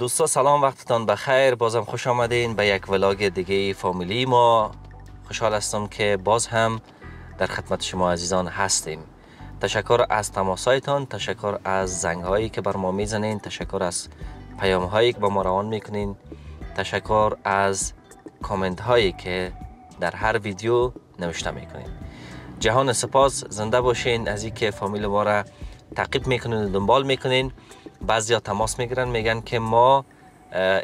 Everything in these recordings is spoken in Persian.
دوستا سلام وقتتان بخیر. بازم خوش آمدین به یک ولاگ دیگه فامیلی ما. خوشحال هستم که باز هم در خدمت شما عزیزان هستیم. تشکر از تماسایتان تشکر از زنگ هایی که بر ما می‌زنین تشکر از پیام هایی که با ما روان می‌کنین تشکر از کامنت هایی که در هر ویدیو نوشته می‌کنین. جهان سپاس زنده باشین از اینکه فامیل ما را تعقیب می‌کنین و دنبال می‌کنین. بعضیا تماس می‌گیرن میگن که ما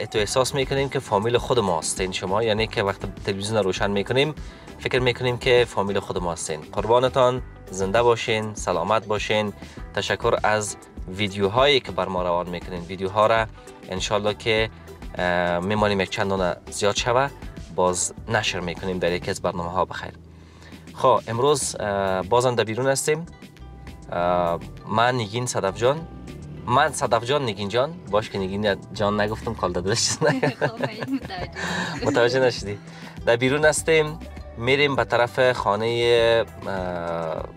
اتو احساس می‌کنیم که فامیل خود ما هستین شما یعنی که وقت تلویزیون روشن می‌کنیم فکر می‌کنیم که فامیل خود ما هستین قربانتان زنده باشین سلامت باشین. تشکر از ویدیوهایی که بر ما روان می‌کنین. ویدیوها را انشالله که میمانیم یک چندان زیاد شوه. باز نشر می‌کنیم در یکی از برنامه ها بخیر. خب امروز بازم در بیرون هستیم. من نگین صدف جان. من صدف جان نگین جان. باش که نگین جان نگفتم کال دادرش چیز متوجه. نشدی. در بیرون هستیم. میریم به طرف خانه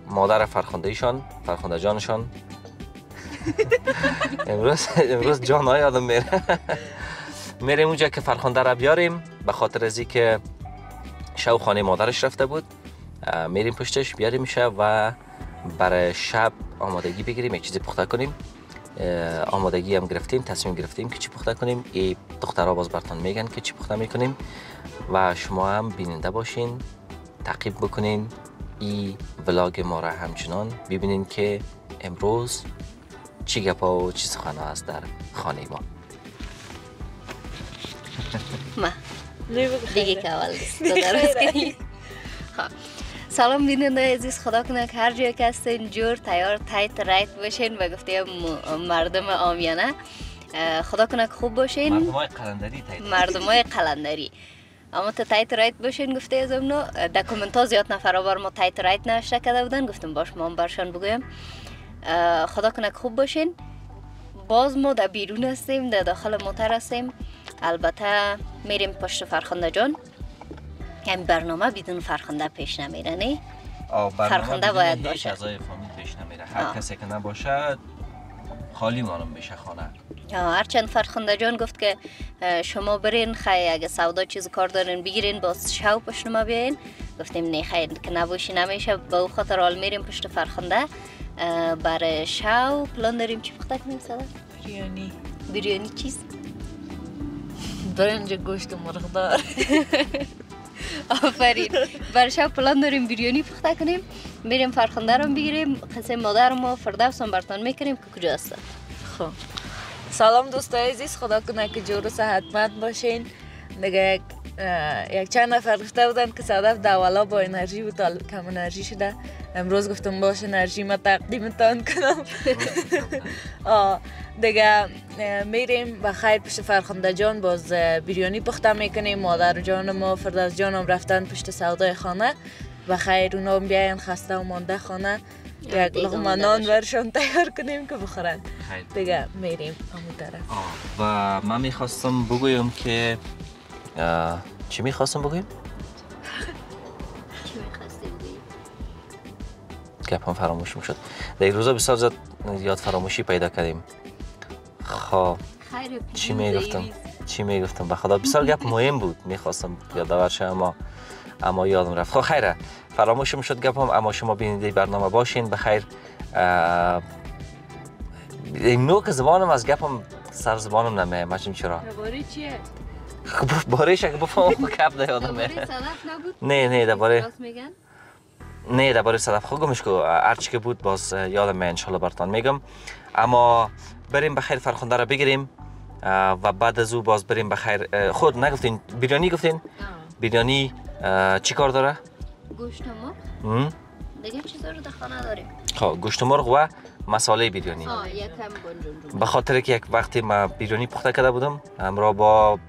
مادر فرخنده ایشان فرخنده جانشان. امروز امروز جان های آدم میره. میریم اونجا که فرخنده را بیاریم. به خاطر از که شو خانه مادرش رفته بود. میریم پشتش بیاریم و برای شب آمادگی بگیریم. یک چیزی پخته کنیم. آمادگی هم گرفتیم تصمیم گرفتیم که چی پخته کنیم. ای دخترها باز برتان میگن که چی پخته می‌کنیم. و شما هم بیننده باشین تعقیب بکنین. ای ولاگ ما را همچنان ببینین که امروز چی گپا و چی سخنها هست در خانه ما. ما. دیگه که اول سلام بیننده عزیز خدا کنه که هر جای که هستین جور تیار tight right باشین و گفته مردم آمیانه. خدا کنه که خوب باشین. مردم های قلندری مردم های قلندری. اما تا tight right باشین گفته از امنو در کومنت ها زیاد نفر بار ما tight right نوشته کرده بودن. گفتم باش ما برشان بگویم. خدا کنه که خوب باشین. باز ما در بیرون هستیم در داخل موتر هستیم. البته میریم پشت فرخنده جان. همین برنامه بدون فرخنده پیش نمیره نه فرخنده باید باشه اعضای فامیل پیش نمیره هر کسی که نباشه خالی مانم میشه خانه. هرچند فرخنده جان گفت که شما برین خیلی اگه سودا چیز کار دارین بگیرین باز شو پشت ما بیاین. گفتیم نه خیلی که نباشی نمیشه به او خاطر حال میریم پشت فرخنده. برای شو پلان داریم چی پخته کنیم صدا؟ بریانی. بریانی چیز؟ برنج گوشت مرغدار. آفرین. برای شب پلان داریم بریانی پخته کنیم. میریم فرخنده رو بگیریم. قصه مادر ما فردوس هم برتان می‌کنیم که کجا هست خب. سلام دوستای عزیز. خدا کنه که جور و صحتمند باشین. دیگه یک چند نفر گفته بودن که صدف دولا با انرژی بود کم انرژی شده. امروز گفتم باش انرژی ما تقدیمتان کنم. دیگه میریم و خیر پشت فرخنده جان باز بریانی پخته می‌کنیم. مادر جان ما فردوس جان هم رفتن پشت سودای خانه و خیر اونا بیاین خسته و مانده خانه. یک لغمه نان برشان تیار کنیم که بخورن. دیگه میریم. همون طرف و من می‌خواستم بگویم که چی می‌خواستم بگویم؟ گپ هم فراموش می‌شد. در این روزا بسیار زیاد یاد فراموشی پیدا کردیم. خب چی می‌گفتم چی می‌گفتم به خدا بسیار گپ مهم بود. می‌خواستم یادآور شم اما اما یادم رفت. خب خیره. فراموش می‌شد گپم اما شما بیننده برنامه باشین. بخیر این نوک زبانم از گپم سر زبانم نمیه مچم چرا؟ چیه؟ خب باریش اگه بفهم گپ ده یادم نه نه درباره نه درباره صدف خود گمش کو هرچی که بود باز یادم من انشالله برتان میگم. اما بریم بخیر فرخنده را بگیریم و بعد از او باز بریم بخیر خود نگفتین بریانی گفتین؟ بریانی چی کار داره؟ گوشت مرغ دیگه چیزا رو در خانه داریم خب گوشت مرغ و مساله یکم به خاطر که یک وقتی ما بریانی پخته کرده بودم همراه با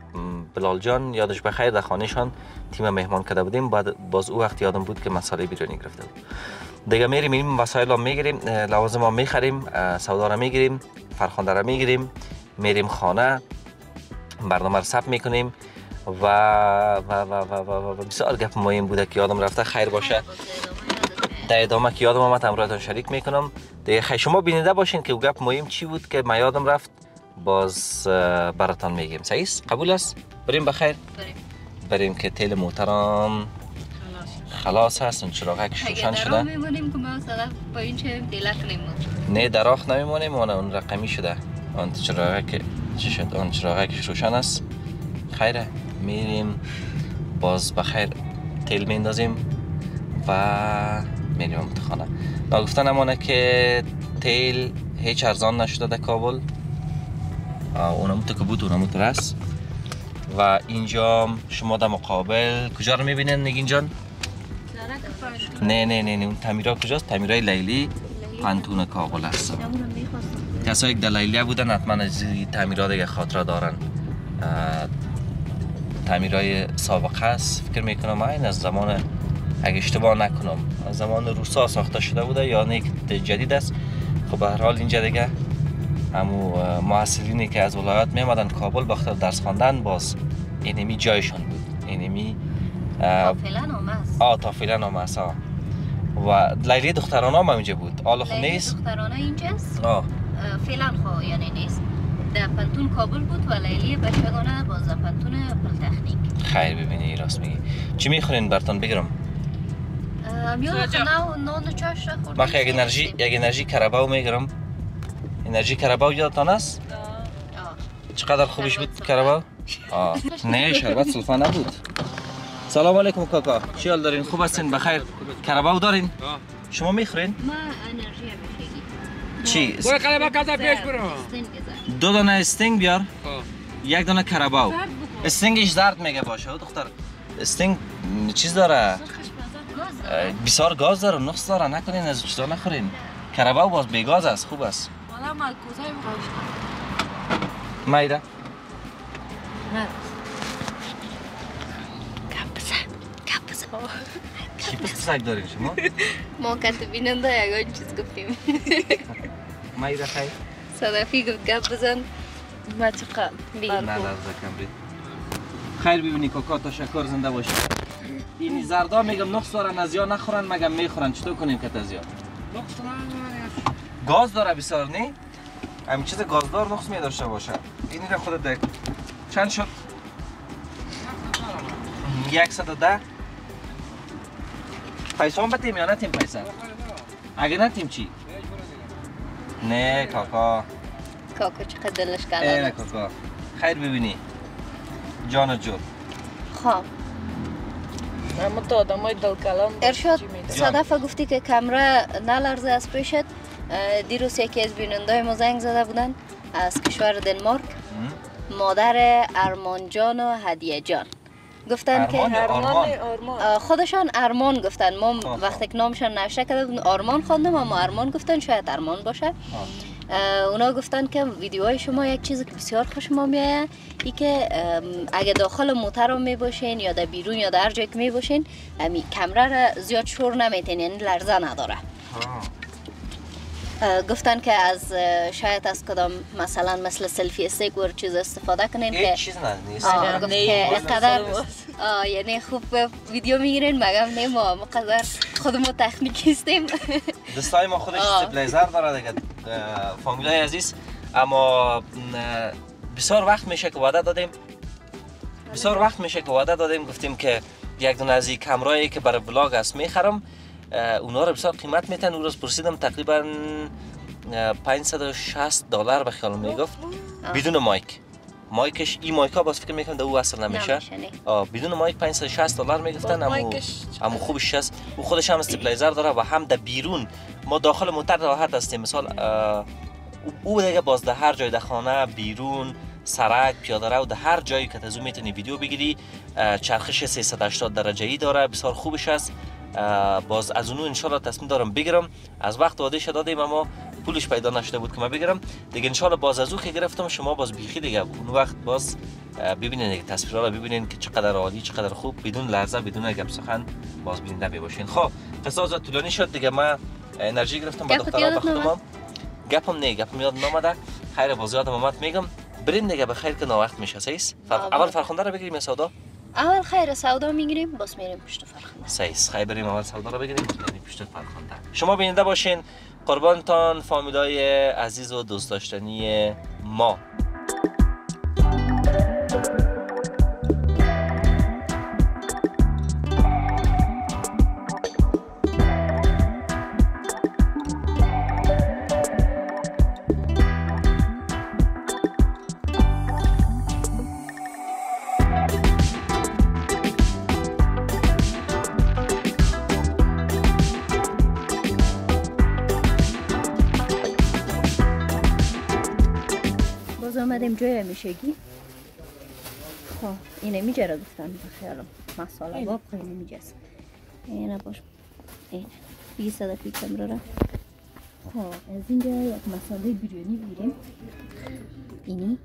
بلال جان یادش بخیر در خانهشان تیم مهمان کرده بودیم. بعد باز او وقت یادم بود که مساله بریانی گرفته بود. دیگه میریم این وسایل می‌گیریم لوازم ها می‌خریم سودا را می‌گیریم فرخنده را می‌گیریم میریم خانه برنامه را ثبت می‌کنیم و و و و و, و, بسیار گپ مهم بوده که یادم رفته خیر باشه. در ادامه که یادم آمد همراهتان شریک می‌کنم. دیگه خیر شما بیننده باشین که گپ مهم چی بود که من یادم رفت؟ باز براتان میگیم. صحیح؟ قبول است؟ بریم بخیر؟ بریم. بریم که تیل محترم. خلاص هست اون چراغک روشن شده. میمونیم که ما با این چه نه در آخ نمیمونیم اون رقمی شده. آن چراغک چی شد؟ آن چراغک روشن است. خیره میریم. باز بخیر. تیل میندازیم و میریم امتحانه نگفتن امانه که تیل هیچ ارزان نشده در کابل. اونم تو که بود اونم رست و اینجا شما در مقابل کجا رو می‌بینین؟ نگین جان؟ نه نه نه نه. اون تعمیرها کجاست؟ تعمیرهای لیلی پنتون کابل هست کسایی که در لیلی بودن حتما از تعمیرها دیگه خاطره دارن. اه، تعمیرهای سابقه است. فکر می‌کنم این از زمان اگه اشتباه نکنم از زمان روسا ساخته شده بوده یا نه جدید است. خب به هر حال اینجا دیگه همو محصلینی که از ولایات میامدن کابل بخاطر درس خواندن باز اینمی جایشان بود. اینمی اه، فعلا هم است. آه تا فعلا آه. و لیلی دختران هم اینجا بود. حالا خب نیست. دخترانه اینجاست آه. فعلا خو یعنی نیست. در پنتون کابل بود و لیلی بچگانه باز در پنتون پلتخنیک خیر ببینی راست میگی. چی می‌خورین؟ براتون بگیرم میون خنا و نان و چاش را خوردیم من یک انرژی یک انرژی کرباو می‌گیرم انرژی کرباو یادتان است آه. چقدر خوبش بود کرباو آه نه شربت سلفا نبود سلام علیکم کاکا چی حال دارین خوب هستین بخیر کرباو دارین شما می‌خورین ما انرژی چی برو قلبه کازا پیش برو دو دانه استینگ بیار یک دانه کرباو استینگش زرد میگه باشه دختر استینگ چیز داره بسیار گاز داره نقص داره نکنین از چیزا نخورین. کرباو باز بیگاز است خوب است. حالا ملکوزای مایره نه. گپ بزن گپ بزن. چی پس سگ دارین شما؟ ما کت بیننده یگان چیز گفتیم. مایره خیر. صدفی گفت گپ بزن. ما چقدر بی. نه کم خیر ببینی کاکا تشکر زنده باشی. این زردا میگم نقص دارن از یا نخورن مگم می‌خورن. چطور کنیم که از یا گاز داره بسیار نه همین چیز گازدار نقص می داشته باشه. این را خودت دک. چند شد؟ یک صد و ده. پیسه هم بتیم یا نتیم پیسه؟ اگه نتیم چی؟ نه کاکا. کاکو چقدر دلش ای کلان کاکا. خیر ببینی. جان جو. خب. اما تو آدم های دل کلام ارشاد؟ صدفه گفتی که کمره نلرزه از پیشت دیروز یکی از بیننده ما زنگ زده بودن از کشور دنمارک مادر ارمان جان و هدیه جان گفتن که آرمان؟ آرمان خودشان ارمان گفتن ما. وقتی که نامشان نوشته کرده بودن آرمان خواندم اما ارمان گفتن شاید ارمان باشه اونا گفتن که ویدیوهای شما یک چیزی که بسیار خوش ما میایه ای که اگه داخل موتر می باشین یا در بیرون یا در هر جایی که می باشین کمره را زیاد شور نمیتین یعنی لرزه نداره. گفتن که از شاید از کدام مثلا مثل سلفی استیک و چیز استفاده کنین که هیچ چیز نیست. نه، که یعنی خوب ویدیو می‌گیرین مگم نه ما مقدر خودمون تکنیکیستیم دستای ما خودش. استبلیزر داره دیگه فامیلای عزیز. اما بسیار وقت میشه که وعده دادیم. بسیار وقت میشه که وعده دادیم. گفتیم که یک دونه از این کمرایی که برای vlog است می‌خرم. اونا رو بسیار قیمت میتن. اون روز پرسیدم تقریبا اه، 560 دلار به خیال می‌گفت. بدون mic. mic ش این mic ها باز فکر می‌کنم ده او اصل نمیشه. بدون mic 560 دلار می‌گفتن. اما اما خوبش هست. او خودش هم stabilizer داره و هم در بیرون. ما داخل موتر راحت هستیم مثال او- دیگه باز در هر جای در خانه بیرون سرک پیاده رو در هر جایی که از او می‌تونی ویدیو بگیری چرخش 380 درجه ای داره. بسیار خوبش است باز از اونو انشالله تصمیم دارم بگیرم. از وقت وعده شد دادیم اما پولش پیدا نشده بود که من بگیرم. دیگه انشالله باز از او که گرفتم شما باز بیخی دیگه اون وقت باز ببینین دیگه تصویرها رو ببینین که چقدر عالی چقدر خوب. بدون لرزه بدون گپ سخن باز بیننده بباشین خب قصه از طولانی شد دیگه. من انرژی گرفتم با دخترها بخدمم گپم نه گپم یاد نامده خیر باز یادم آمد میگم برین دیگه به خیر که وقت میشه سیس. فر... اول. فرخنده رو بگیریم یا سودا اول خیر سودا می‌گیریم باز میریم پشت فرخنده سیس خیر بریم اول سودا رو بگیریم یعنی پشت فرخنده شما بیننده باشین قربانتان فامیلای عزیز و دوست داشتنی ما آمدیم جای همیشگی خب اینه میجه را گفتن بخیالم مساله با اینه میجه است اینه باش. اینه دیگه صدا پیچم را. خب از اینجا یک مساله بریانی بیریم اینی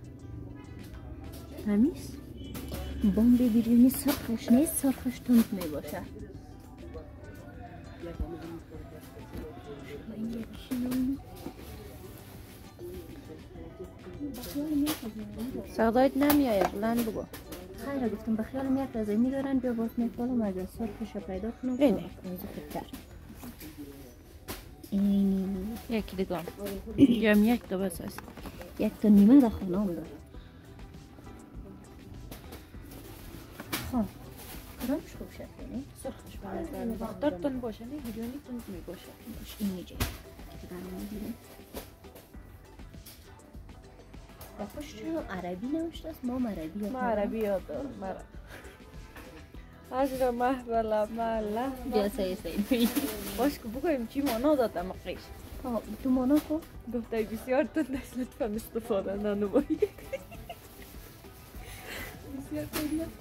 همیست بمب بریانی سرخش نیست سرخش تند می باشه صدایت نمیآید بلند بگو. خیر گفتم بخیالم یک رزه میدارن بیا باز می‌کنم از سرخش پیدا کنم؟ اینه. این یکی دیگه. یا هم یک دو بس است یک تا نیمه در خانه هم خب کدامش خوب شد؟ کنی؟ سرخش بله بختار تون باشه نه بیریانی تون می باشه باش این میجه که برنامه بیرم و پشت عربی نوشته است ما عربی ما. عربی یاد دارم مرا عجر محبلا ملا بیا سعی سعی باش که بگویم چی مانا دادم قیش تو مانا کو گفته بسیار تند است لطفا استفاده ننمایید بسیار تند است.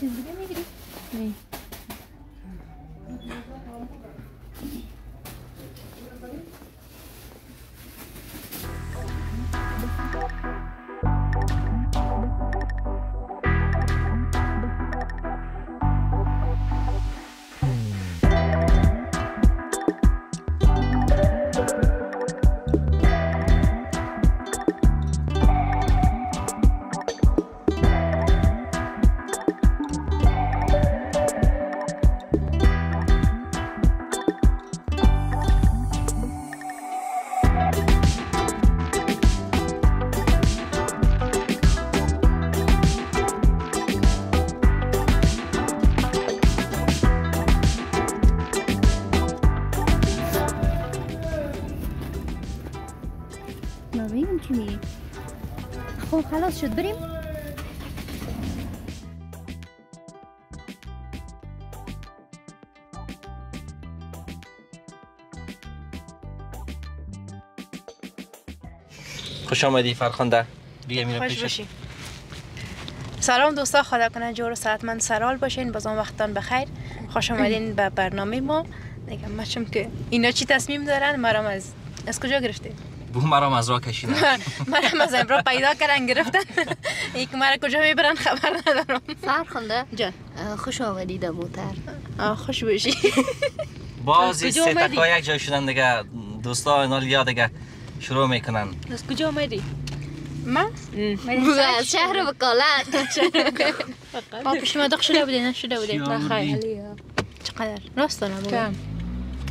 چیز دیگه می‌گیری؟ نه شد. بریم. خوش آمدی فرخنده بیا میرم خوش سلام دوستا خدا کنه جور و ساعتمند سرال باشین. باز آن وقتان بخیر. خوش آمدین به برنامه ما. دیگه مچم که اینا چی تصمیم دارن؟ مرام از از کجا گرفتین؟ بو مرا از راه کشیدن مرام از امرا پیدا کردن گرفتن. ای که مرا کجا می‌برن خبر ندارم. فرخنده جان. خوش آمدی در موتر خوش باشی. باز از کجا سه؟ تکا یک جای شدن دیگه. دوستا اینا یا دیگه شروع می‌کنن. از کجا آمدی؟ من؟ از شهر وکالت. ما پیش ما دق شده بودین نشده آمدی؟ چقدر؟ راست نبود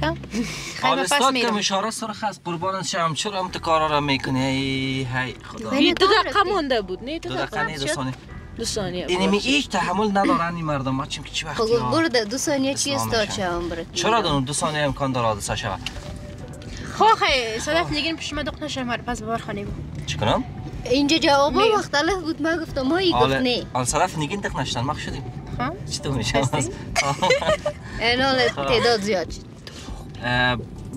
کم خیلی پس میرم. اشاره سرخ است قربانت شم. چرا هم تو کارا را می‌کنی؟ ای های خدا. یه دو دقیقه دی. مانده بود. نه دو دقیقه نه دو ثانیه. دو ثانیه. اینمی هیچ تحمل ندارن این مردم. ما چیم که چی وقتی خب ها؟ برده. دو ثانیه چی شم. شوم برد چرا دونو دو ثانیه امکان داره حادثه شود. خو خیلی صدف نگین پیش ما دق نشه مرا پس ببر خانه بود چی کنم؟ اینجا جواب می- مختلف بود. من گفتم ما ای گفت نه آل صدف نگین دق نشتن. ما شدیم. ها چطور میشه هستی؟ الان تعداد زیاد شد.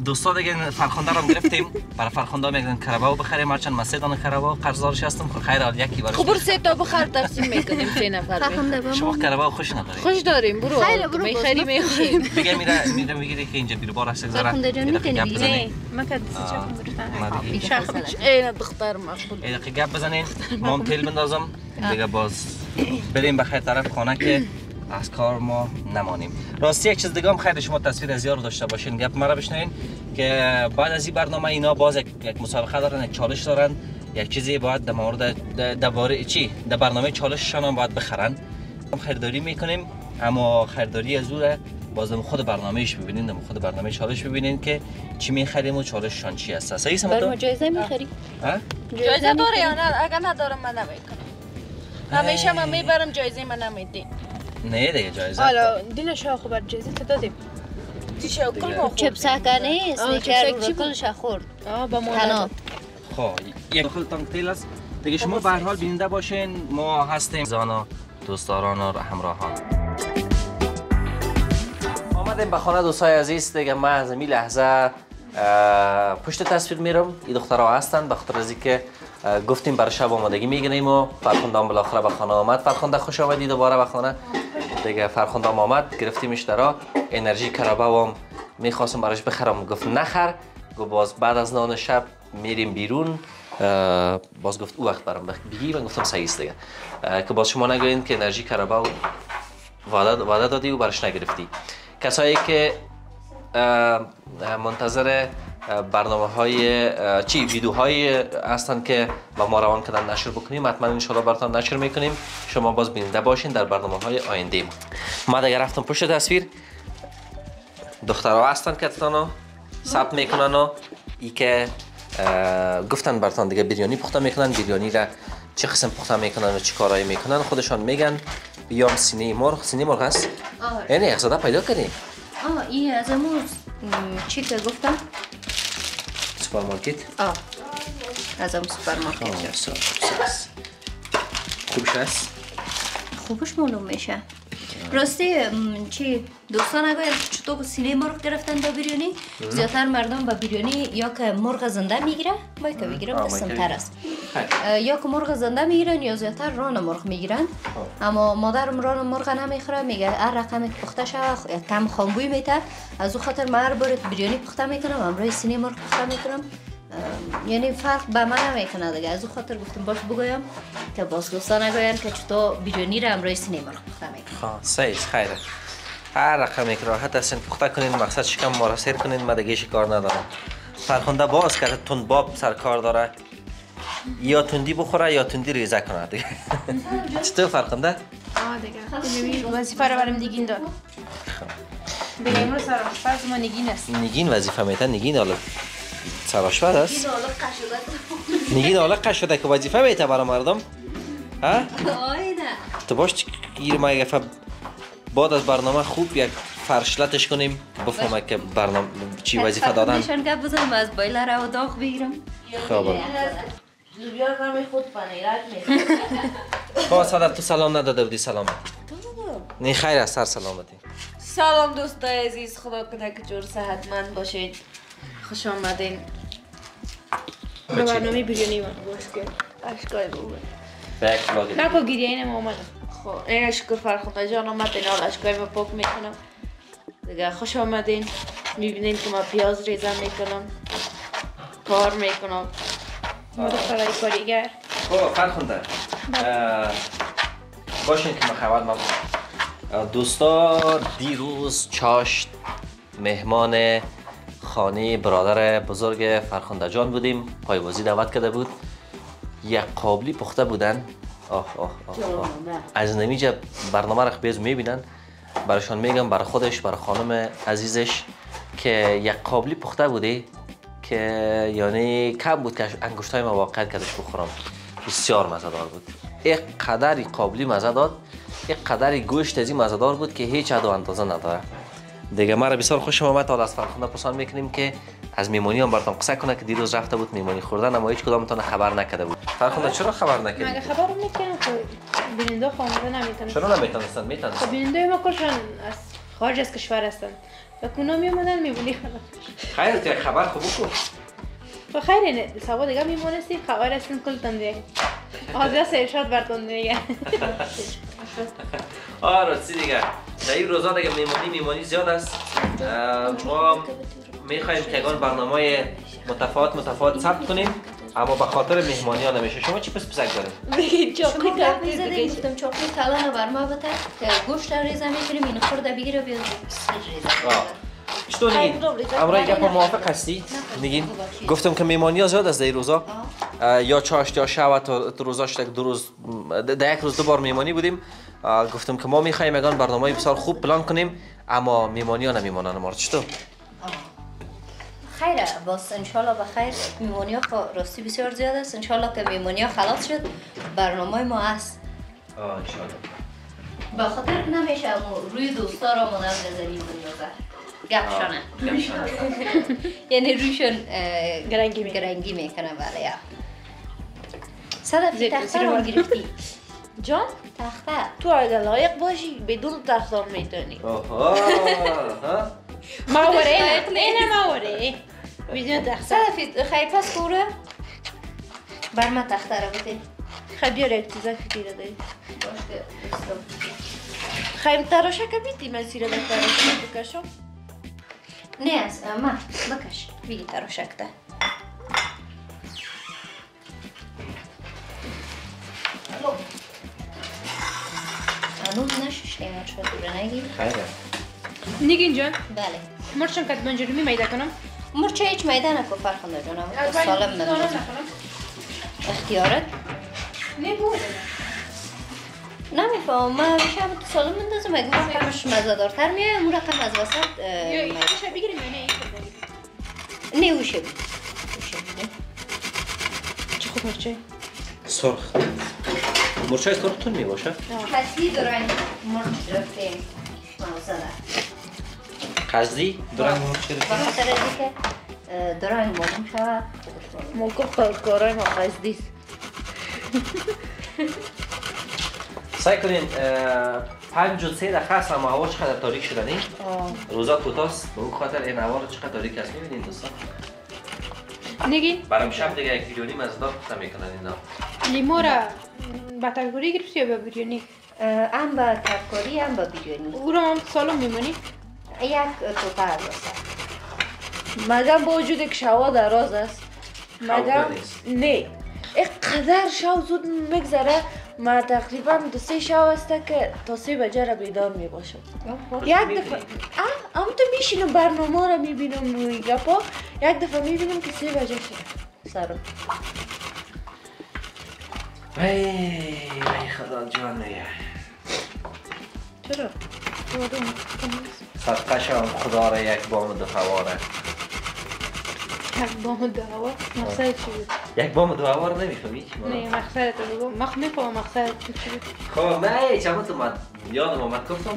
دوستا دیگه فرخنده رو گرفتیم. برای فرخنده میگن کرباو بخریم هرچند من سه دانه کرباو قرضدارش هستم. خب خیر حال یکی برای خب برو سه تا بخر تقسیم می‌کنیم سه نفر. شما ما کرباو خوش نداری. خوش داریم برو. خیلی برو می‌خری می‌خوریم دیگه میره میره می‌گیری که اینجا بیرو بار هست گذاره فرخنده جان می‌تونی نه بزنی؟ من که دیگه شخ فیصله. بشه. این دختر مقبول دقیقه گپ بزنین. ما هم تیل بندازم. دیگه باز. بریم به خیر طرف خانه که از کار ما نمانیم. راستی یک چیز دیگه هم خیر شما تصویر از یار داشته باشین. گپ مرا بشنوین که بعد از این برنامه اینا باز یک, یک مسابقه دارن یک چالش دارن. یک چیزی باید در مورد در- درباره چی؟ در برنامه چالششان هم باید بخرن. هم خریداری می‌کنیم اما خریداری از او را باز خود برنامهش ببینین در خود برنامه چالش ببینین که چی می‌خریم و چالششان چی هست. صحیح بر سمتو؟ جایزه می‌خری ها؟ جایزه داره یا نه؟ اگر ندارم من نمی‌کنم همیشه من می‌برم جایزه من نمیدین. نه دیگه جایزه حالا دین شاه خوب جایزه تو دادیم. چی شکل ما چپسکه نیست رو کلش خورد. آه با ما خب یک داخل تانک تیل است. دیگه شما به هر حال بیننده باشین. ما هستیم. زانا دوستداران و همراهان. آمدیم به خانه دوستای عزیز. دیگه من از این لحظه پشت تصویر میرم. این دخترها هستن به خاطر از اینکه اه، گفتیم برای شب آمادگی می‌گیریم و فرخوندان بالاخره به خانه آمد. فرخونده خوش آمدی دوباره به خانه. دیگه فرخوندام آمد گرفتیمش درا انرژی کرابه هم می‌خواستم براش بخرم. گفت نخر. گفت باز بعد از نان شب میریم بیرون. باز گفت او وقت برام بگی من گفتم است دیگه. که باز شما نگوین که انرژی کرابه وعده دادی و برش نگرفتی. کسایی که منتظر برنامه های چی ویدیوهایی هستند که با ما روان کردن نشر بکنیم حتما انشالله براتون نشر می‌کنیم. شما باز بیننده باشین در برنامه های آینده ما. ما دیگه رفتم پشت تصویر. دخترها هستن که تانو ثبت می‌کنن و ای که گفتن براتون دیگه بریانی پخته می‌کنن. بریانی را چه قسم پخته می‌کنن و چه کارایی می‌کنن خودشان میگن. بیام سینه مرغ. سینه مرغ هست. یعنی زده پیدا کردیم. آه این از امو چی که گفتم؟ سوپرمارکت؟ آه از امو سوپرمارکت ساس. خوبش هست؟ خوبش معلوم میشه. راستی چی دوستان اگر چطور سینه مرغ گرفتن با بریانی زیادتر مردم با بریانی یا که مرغ زنده می‌گیره با که بگیرم دستم تر است. یا که مرغ زنده می‌گیرن یا زیادتر ران مرغ می‌گیرن. اما مادرم ران مرغ نمی‌خوره میگه هر رقمی که پخته شوه کم خامبوی میته از او خاطر من هر بار بریانی پخته می‌کنم امروز سینه مرغ پخته می‌کنم. یعنی فرق به من نمی‌کنه دیگه از او خاطر گفتم باش بگویم که باز دوستان نگوین که چطور بریانی را امروز سینه مرغ پخته می‌کنم خواه سیز خیره هر رقمی که راحت هستین پخته کنین مقصد شکم ما را سیر کنین من دیگه هیچ کار ندارم. فرخنده باز کرده تند باب سر کار داره. یا تندی بخوره یا تندی ریزه کنه. دیگه. چطور فرخنده؟ آه دیگه. وظیفه رو نگین داد. دیگه امروز سر. آشپز ما نگین است. نگین وظیفه میتن نگین حالا. سراشپز است. نگین حالا قش شده که وظیفه میته برای مردم؟ ها؟ آی نه. تو باش گیر ما دفعه بعد از برنامه خوب یک فرشلتش کنیم. بفهمه که برنامه چی وظیفه دادن. نشان گپ بزنم از بایلر و داغ بگیرم. خب. زوبیار نمی خود پنیرک می خواه صدر تو سلام نداده بودی سلامتی. نه خیر است سر سلامتی. سلام دوستای عزیز خدا کنه که جور صحتمند باشید. خوش آمدین. به برنامه بریانی من گوش کن اشکای بوبه به یک بلاگ نکو گریه اینم آمدم خب این شکر فرخنده جان آمد این حال اشکای ما پاک می‌کنم. دیگه خوش آمدین. می‌بینین که ما پیاز ریزه می‌کنم. کار می‌کنم. ما دخترای کاریگر. خب فرخنده. باشین که خبر ما دوستا دیروز چاشت مهمان خانه برادر بزرگ فرخنده جان بودیم. پایوازی دعوت کرده بود. یک قابلی پخته بودن. آه آه آه, آه. از نمیجا برنامه را بیز می‌بینن. براشان میگم برای خودش برای خانم عزیزش که یک قابلی پخته بوده که یعنی کم بود که انگشتای ما واقعیت کردش بخورم. بسیار مزهدار بود. یک قدری قابلی مزه داد. یک قدری گوشت از این مزهدار بود که هیچ حد و اندازه نداره. دیگه ما را بسیار خوشم آمد حالا از فرخنده پرسان می‌کنیم که از میمونی هم براتون قصه کنه که دیروز رفته بود میمونی خوردن اما هیچ کدامتون خبر نکرده بود. فرخنده چرا خبر مگه نکردی خبر می‌کنم؟ که بیننده خامده نمی‌تونم. چرا نمی‌تونستن؟ خب می‌تونستن بیننده ما کلشان از خارج از کشور هستن. و کونا میمونن میمونی خیر تو خبر خوب بکن. و خیلی نه سوا دیگه میمونستیم. خبر هستیم کلتن دیگه. آدرس ارشاد برتون دیگه. آره راستی دیگه؟ در این روزا دیگه میمونی میمونی زیاد است. ما می‌خوایم که اگان برنامه متفاوت متفاوت ثبت کنیم اما به خاطر مهمانی ها نمیشه شما چی پس پسک داریم بگید کردید می‌زدین بگید گفتم چاقی کلان بر ما که گوشت ریزه می‌کنیم این خورده بگیره بیا ریزه. چطور نگین؟ امرای گپ موافق هستی؟ نگین؟ گفتم که میمانی زیاد در این روزا یا چاشت یا شوا تا tak دو روز در یک روز دو بار میمانی بودیم. گفتم که ما می‌خوایم اگان برنامه بسیار خوب پلان کنیم اما میمانی ها نمیمانن ما. چطور؟ خیره باز انشالله بخیر میمونی ها راستی بسیار زیاد است. انشالله که میمونی ها خلاص شد. برنامه ما هست. آه انشالله به خاطر نمیشه روی دوستا را مادر بزنیم بندازه گپشانه یعنی رویشون اه، گرنگی می‌کنه. گرنگی می‌کنه بله یا صدفی زیر- تخته رو. گرفتی جان تخته تو اگر لایق باشی بدون تختار می‌تونی آها ها؟ ما وره نه نه ما وره بدون تخته صدفی خیلی پس کوره بر ما تخته رو بده خیلی بیار یک چیزا که دیره داری. خیلی تراشه که بیتی من سیره در تراشه بکشم نه از ما بکش بگی تراشکته هنوز نششته مرچ دوره نگی خیره نگین جان بله مرچم کت منجرمی میده کنم مرچ هیچ میدان نکو فرخنده جانم سالم مندازم اختیارت نه بود نمیفهم. من همیشه هم تو سالم مندازم اگه رقمش مزدارتر میاد اون رقم از وسط یا. ایشا بگیریم یا نه این کت بگیریم؟ نه اوشه چه خوب مرچه سرخ. مرچای سرختون می باشه؟ کسی دارن مرچ موزده قصدی دارن مرچ به گرفتی؟ خاطر از اینکه درنگ معلوم شود. موقع کارای ما قصدیست سعی کنین پنج و سه دقیقه است اما هوا چقدر تاریک شده نی؟ روزا کوتاست؟ به اون خاطر این هوا رو چقدر تاریک است می‌بینین دوستان؟ نگین برام شب دیگه یک ویدیو نیم از دار پخته می‌کنن اینا لیمو را با تکبری گرفتی یا به بریانی هم به ترکاری هم به بیرونی او را هم سالم میمونی؟ یک توپه از مگم با وجود که شوا دراز است. مگم. نه. اینقدر شو زود میگذره ما تقریبا دو سه شو است که تا سه بجه را بیدار می باشم یک دفعه اما تو میشینم برنامه را می‌بینم نوی گپا یک دفعه می‌بینم که سه بجه شده سرم ای ای خدا جان نگه. چرا؟ صدقه شوم خدا را یک بام دو یک بام دعوا مقصد چی بود؟ یک بام دو هوار نمی‌فهمی چی؟ نه مقصد تو بگو. مخ میفهم مقصد چی بود؟ خب نه چما تو من یادم آمد گفتم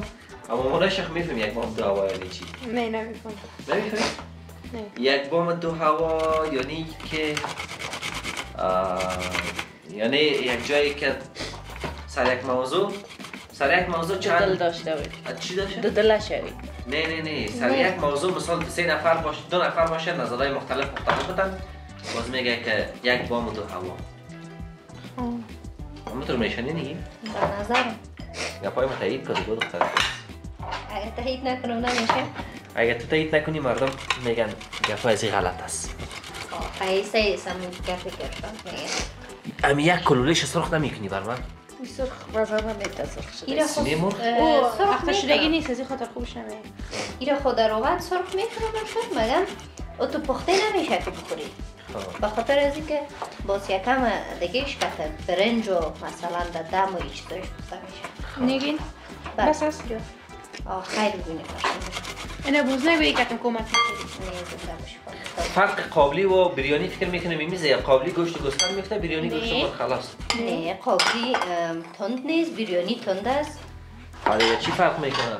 اما مولا شخ میفهم یک بام دو هوا یعنی چی؟ نه نمیفهم نمی‌فهمی؟ نه. یک بام دو هوا یعنی که یعنی یک جایی که سر یک موضوع موضوع دل چند داشته باش چی داشته؟ دو دل شوی نه نه نه. سر یک موضوع مثلا سه نفر باشه دو نفر باشه نظرهای مختلف مختلف بدن باز میگه که یک بام و دو هوا. همونطور میشنی نی؟ به نظرم گپای ما تایید کن دیگه دختر. اگه تایید نکنم نمیشه. اگه تو تایید نکنی مردم میگن گپای ازی غلط است. قیسه سمون گفی کردم میگه امی یک کلولش سرخ نمی‌کنی بر من. سرخ مزه نمیده سرخ شده ایره خود اه، سرخ شدگی نیست از این خاطر خوبش نمیاد ایره خود در روغن سرخ می‌کنم شد مگم او تو پخته نمیشه که بخوری. به خاطر از اینکه باز یکم دیگهش کته برنج و مثلا در دم و هیچ داشت پخته میشه نگین. بس یا آه خیلی بینه اینه بوز نگویی که کمک می‌کنی فرق قابلی و بریانی فکر می‌کنه میمیزه یا قابلی گوشت گوسفند میفته بریانی گوشت خلاص. نه قابلی تند نیست بریانی تند است. حالا چی فرق می‌کنه؟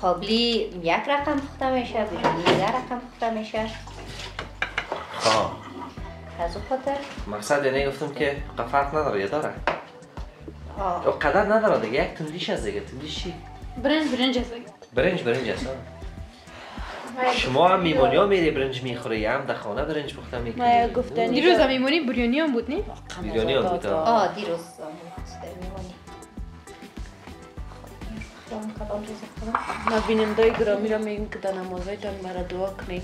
قابلی یک رقم پخته میشه بریانی یک رقم پخته میشه. خب. از اون خاطر. مقصد اینه گفتم که فرق نداره یا داره. آه. او قدر نداره دیگه یک تندیش از دیگه. تندیش چی؟ برنج برنج است برنج برنج است. شما هم میمونی؟ ها میری برنج می‌خوری؟ هم در خانه برنج پخته ما می‌کنی گفتن دیروز هم میمونی بریانی هم بود نی؟ بریانی هم بود، آه. دیروز ما بیننده گرامی را میگیم که در نمازهایتان مرا دعا کنید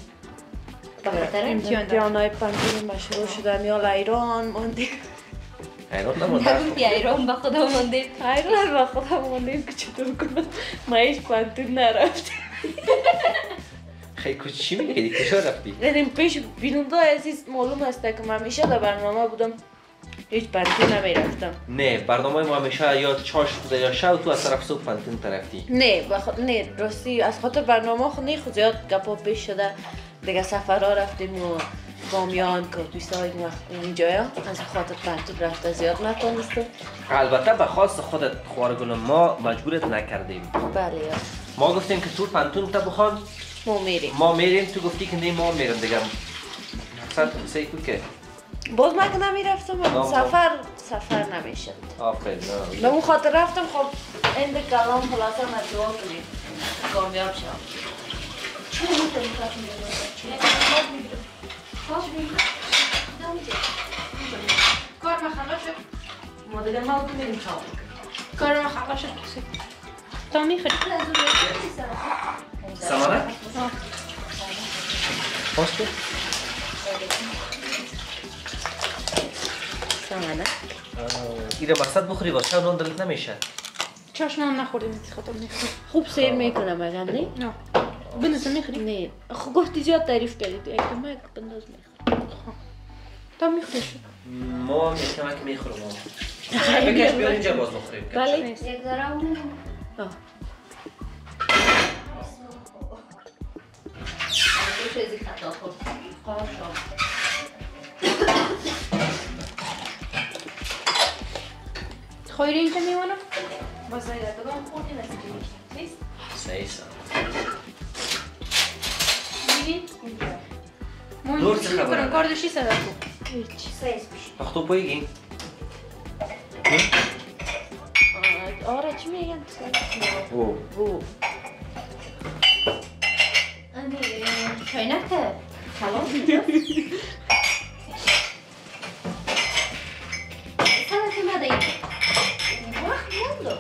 به خاطر؟ امتحان دارم. امتحانهای پنجم مشروع شدن یا ایران ماندیم نگفتی ایران به خدا ماندیم ایران با خودم ماندیم که چطور کنم ما هیچ پنتون نرفتیم خیلی کچی چی میگی کجا رفتی یعنی پیش بیننده عزیز معلوم است که من همیشه در برنامه بودم هیچ پنتون نمی‌رفتم نه برنامه ما همیشه یا چاش بوده یا شو تو از طرف صبح پنتون طرفتی نه بخ... نه راستی از خاطر برنامه خود نه خود زیاد گپا پیش شده دیگه سفرها رفتیم و بامیان کاتویسا این وقت این جایا از خاطر پنتون رفته زیاد نتونستم البته به خواست خودت خوارگل ما مجبورت نکردیم. بله یا. ما گفتیم که تو پنتون تا بخوان. ما میریم. ما میریم تو گفتی که نه ما میرم دیگه. مقصد سعی کن که باز من که نمی‌رفتم. نه. سفر سفر نمی‌شد آفرین. به اون خاطر رفتم خب این کلام خلاصه ما دعا کنیم. کامیاب شم. ما خلاص شد ما دیگه ما میریم چاپ کار ما خلاص شد تا می‌خوری سمانه؟ باز کن سمنه ایره مقصد بخوری واسه نان دلت نمیشه چشم هم نخوردیم انتی خاطر می‌خوری خوب سیر می‌کنم اگر نه بندازم می‌خوری نه خب گفتی زیاد تعریف کردی یک دو یک بنداز می‌خوام تا می‌خوری شد ما که می‌خورم بکش بیار اینجا باز بخوریم بله یک. دو چیزی خطا خورد قار خوری اینجا میمونم باز هم خوردی نسی نیست صحیح سا دیدی؟ من دور چه چی خبره؟ کنم کار داشتی صدا کن سیز پیش وقتو بایگی آره چی میگن او بو امی چاینک کلام اینجا سلام ما دیگه وقت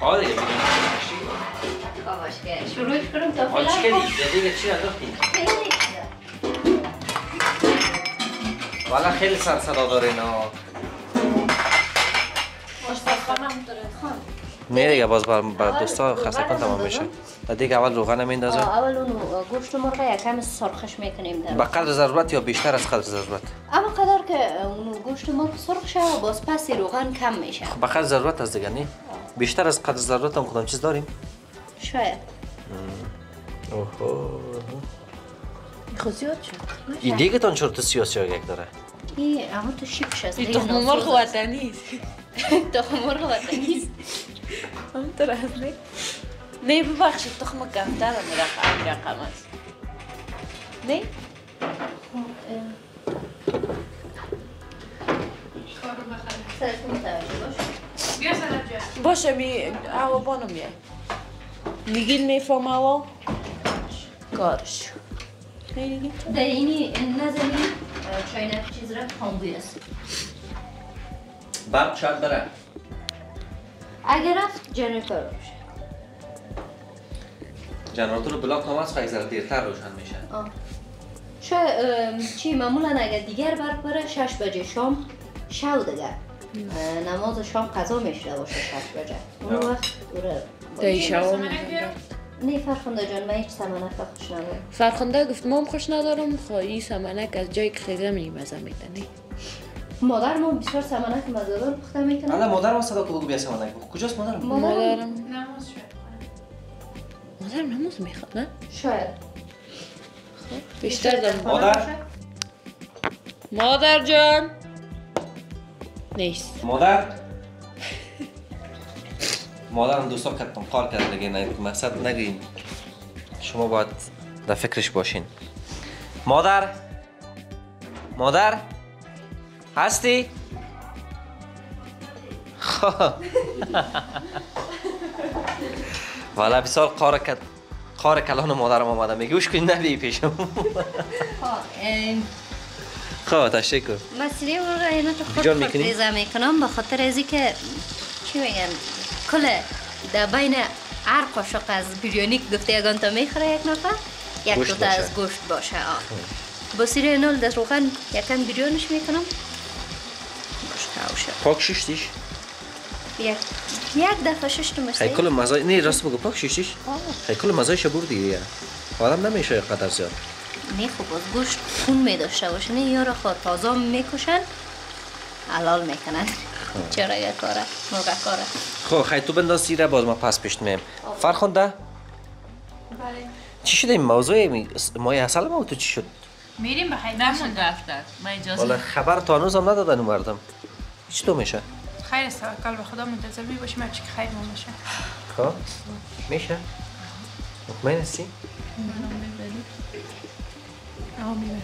آره دیگه کاواش که شروعش کنم تا فعلا کردی؟ دیگه؟ چی انداختی؟ والا خیلی سر صدا داره آشپزخانه داره. خان میره دیگه باز بر, بر دوستا خسته کن تمام میشه. و دیگه اول روغن میندازه. اول اونو گوشت مرغ یکم سرخش می‌کنیم در به قدر ضرورت یا بیشتر از قدر ضرورت اما قدر که اونو گوشت مرغ سرخ شه باز پس روغن کم میشه. به قدر ضرورت از دیگه نی بیشتر از قدر ضرورت هم کدام چیز داریم؟ شاید. اوهو. خود زیاد شد. این دیگه تان چرت سیاسی یک داره؟ این اما تو شیپش است این تخم مرغ. وطنی. است تخم مرغ وطنی. است همونطور است نه نه ببخشید تخم کمتر هم رقم رقم است نه کارو بخره سرتون متوجه باش بیا جا. باشه می هوا بانو میای میگین میفهم هوا کارش. خیلی در اینی نزنی چاینک چیز را کامبوی است. برق شاید بره. اگر رفت جنریتور باشه جنراتور بلاک هم خیلی ذره دیرتر روشن میشه. آه. شاید ام، چی؟ معمولا اگر دیگر برق بره شش بجه شام شو دیگر اه، نماز شام قضا می‌شده باشه شش بجه اون. وقت سمنک بیارم. نه فرخنده جان من هیچ سمنک خوش ندارم. فرخنده گفت مام خوش ندارم خواهی سمنک از جایی که خیزه می مزه میدنی مادر ما بسیار سمنک مزادار پخته می‌کنه حالا مادر ما صدا بگو بیا سمانک بخور کجاست مادرم مادر؟ مادرم. نماز شد مادر نماز می‌خواد نه؟ شاید. بیشتر دارم. مادر؟ مادر جان. نیست مادر مادرم دوستا کتم کار کرد دیگه نه مقصد نگین شما باید در فکرش باشین مادر مادر هستی. والا بسیار قار کد قار کلان مادرم آمده میگه اوش کنی نبی پیشم خب تشکر مسئله مرغ اینا تو خود خود؟ ریزه می‌کنم به خاطر ازی که چی میگن؟ کل در بین هر قاشق از بیریانی که گفته یگان تا می‌خوره یک نفر یک دوتا. از گوشت باشه آه. با سیر اینال در روغن یکم بیریانش می‌کنم. پاک ششتیش یک یک دفعه ششت خیلی کل مسته مزای نه راست بگو پاک ششتیش خیلی کل مزایش بردی دیگه. آدم نمیشه قدر زیاد. نه خب از گوشت خون می داشته باشه نه یا را خود تازه می‌کشن حلال می‌کنن. چرا یک کاره مرغ کاره. خب خیلی تو بنداز زیره باز ما پس پیشت میم فرخونده بله. چی شده این موضوع؟ مای اصل ما تو چی شد؟ میریم به خیر نمون دفتر من اجازه والا خبر تا هنوز هم ندادن اون مردم. چی تو میشه؟ خیر است توکل به خدا منتظر می باشیم هرچی که خیر ما باشه خب. میشه؟ مطمئن هستی؟ عامله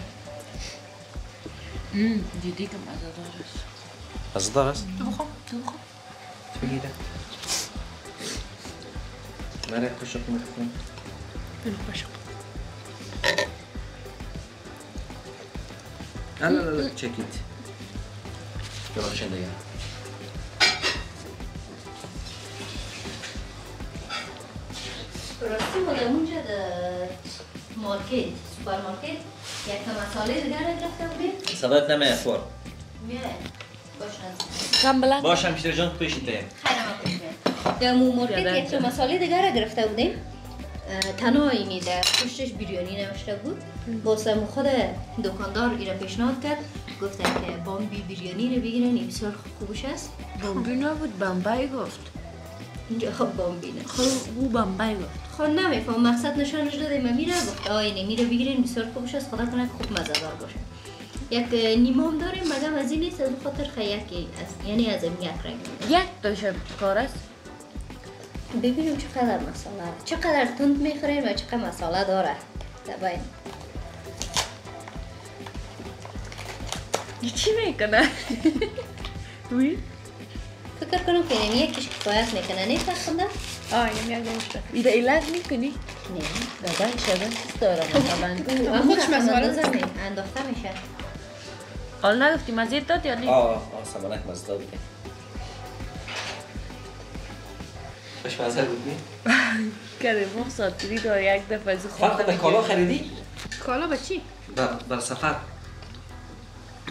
امم ديديكم ازدارس ازدارس تبخم تبخم تبخم مرة كشك مرة كشك كشك لا لا لا تشيك انت يلا عشان دقيقة راسي ولا منجد ماركت سوبر ماركت تا مساله دیگر را گرفته بودیم صدات نمیاد فور میره باشن کم بلند باشم پیشتر جان پیشت بیم خیلی ما پیش میاد. در مو مارکت یک تا مساله دیگر را گرفته بودیم اه، تنها اینی در پشتش بریانی نوشته بود باسم خود دکاندار ایره پیشنهاد کرد گفتن که بامبی بریانی رو بگیرن این بسیار خوبش است بامبی نبود بمبای گفت اینجا خب بامبی نه خب او بمبای گفت خب نمیفهم مقصد نشانش داده. من میره گفت آه اینه. میره بگیرین بسیار خوبش است. خدا کنه خوب مزه دار باشه. یک نیمام داریم. مگم از این نیست؟ از خاطر خیلی است یعنی از این یک رنگ یک تاشم کار است؟ ببینیم چقدر مساله چقدر تند می‌خوریم و چقدر مساله داره. دباین چی می‌کنه؟ فکر کنم که این یکیش کفایت می‌کنه نه تخنده آه اینو میاد ایلت می‌کنی؟ نه دادن شده چیز داره مثلا خودش مساله داره. انداخته میشه حال نگفتی مزید داد یا نه؟ آه آه سمانک مزدا بودیم خوشمزه بود نی؟ کرده مخصاد توری داره یک دفعه از فرق در کالا خریدی؟ کالا با چی؟ بر, سفر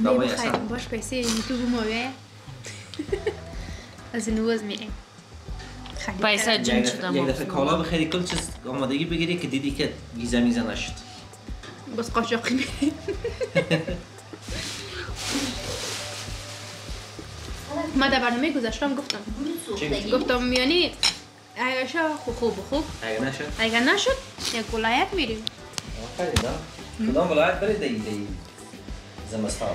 نه بخیر باش پیسه یوتیوب ما بیه از این وز میریم کردن. جمع یک شده دفعه- یک دفعه کالا بخری کل چیز آمادگی بگیری که دیدی که گیزه میزه نشد. باز قاشقی میریم ما در برنامه گذاشتم گفتم. گفتم یعنی اگر شد خوب خوب خوب. اگه نشد. اگر نشد یک ولایت میریم. کدام ولایت برید؟ دی دی زمستان.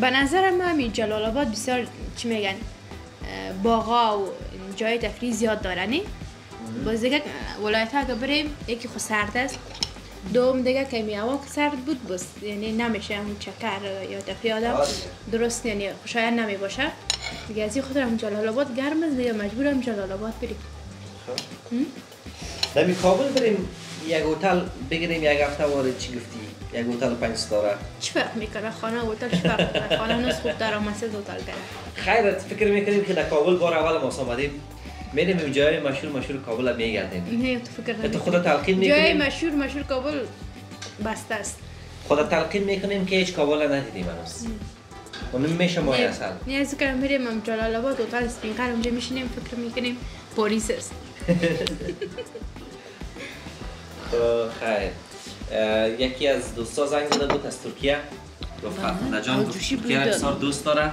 به نظر من همین جلال آباد بسیار چی میگن؟ باغا و جای تفریح زیاد دارنی. باز دیگه ولایت ها اگه بریم یکی خود سرد است. دوم دیگه کمی هوا که سرد بود بس یعنی نمیشه همون چکر یا تفریح آدم آره. درست یعنی خوشایند نمی باشه دیگه از این خاطر هم جلال آباد گرم است دیگه مجبورم جلال آباد بریم. نمی کابل بریم یک هتل بگیریم یک هفته وارد چی گفتی؟ یک هتل پنج ستاره چی فرق می‌کنه خانه هتل چی فرق می‌کنه خانه نوز خوب داره مسجد هتل داره خیرت فکر می‌کنیم که در کابل بار اول ما آمدیم میریم این جای مشهور مشهور کابل میگردیم نه تو فکر تو نمی خودت تلقین جای می‌کنیم مشهور مشهور کابل بسته است خودت تلقین می‌کنیم که هیچ کابل ندیدیم هنوز اون میشه مای اصل نه از که میریم هم جلال آباد هتل اسپینقر اونجا میشینیم فکر می‌کنیم پاریس است خیر یکی از دوستا زنگ زده بود از ترکیه. گفت فرخنده جان گفت ترکیه را. بسیار دوست داره.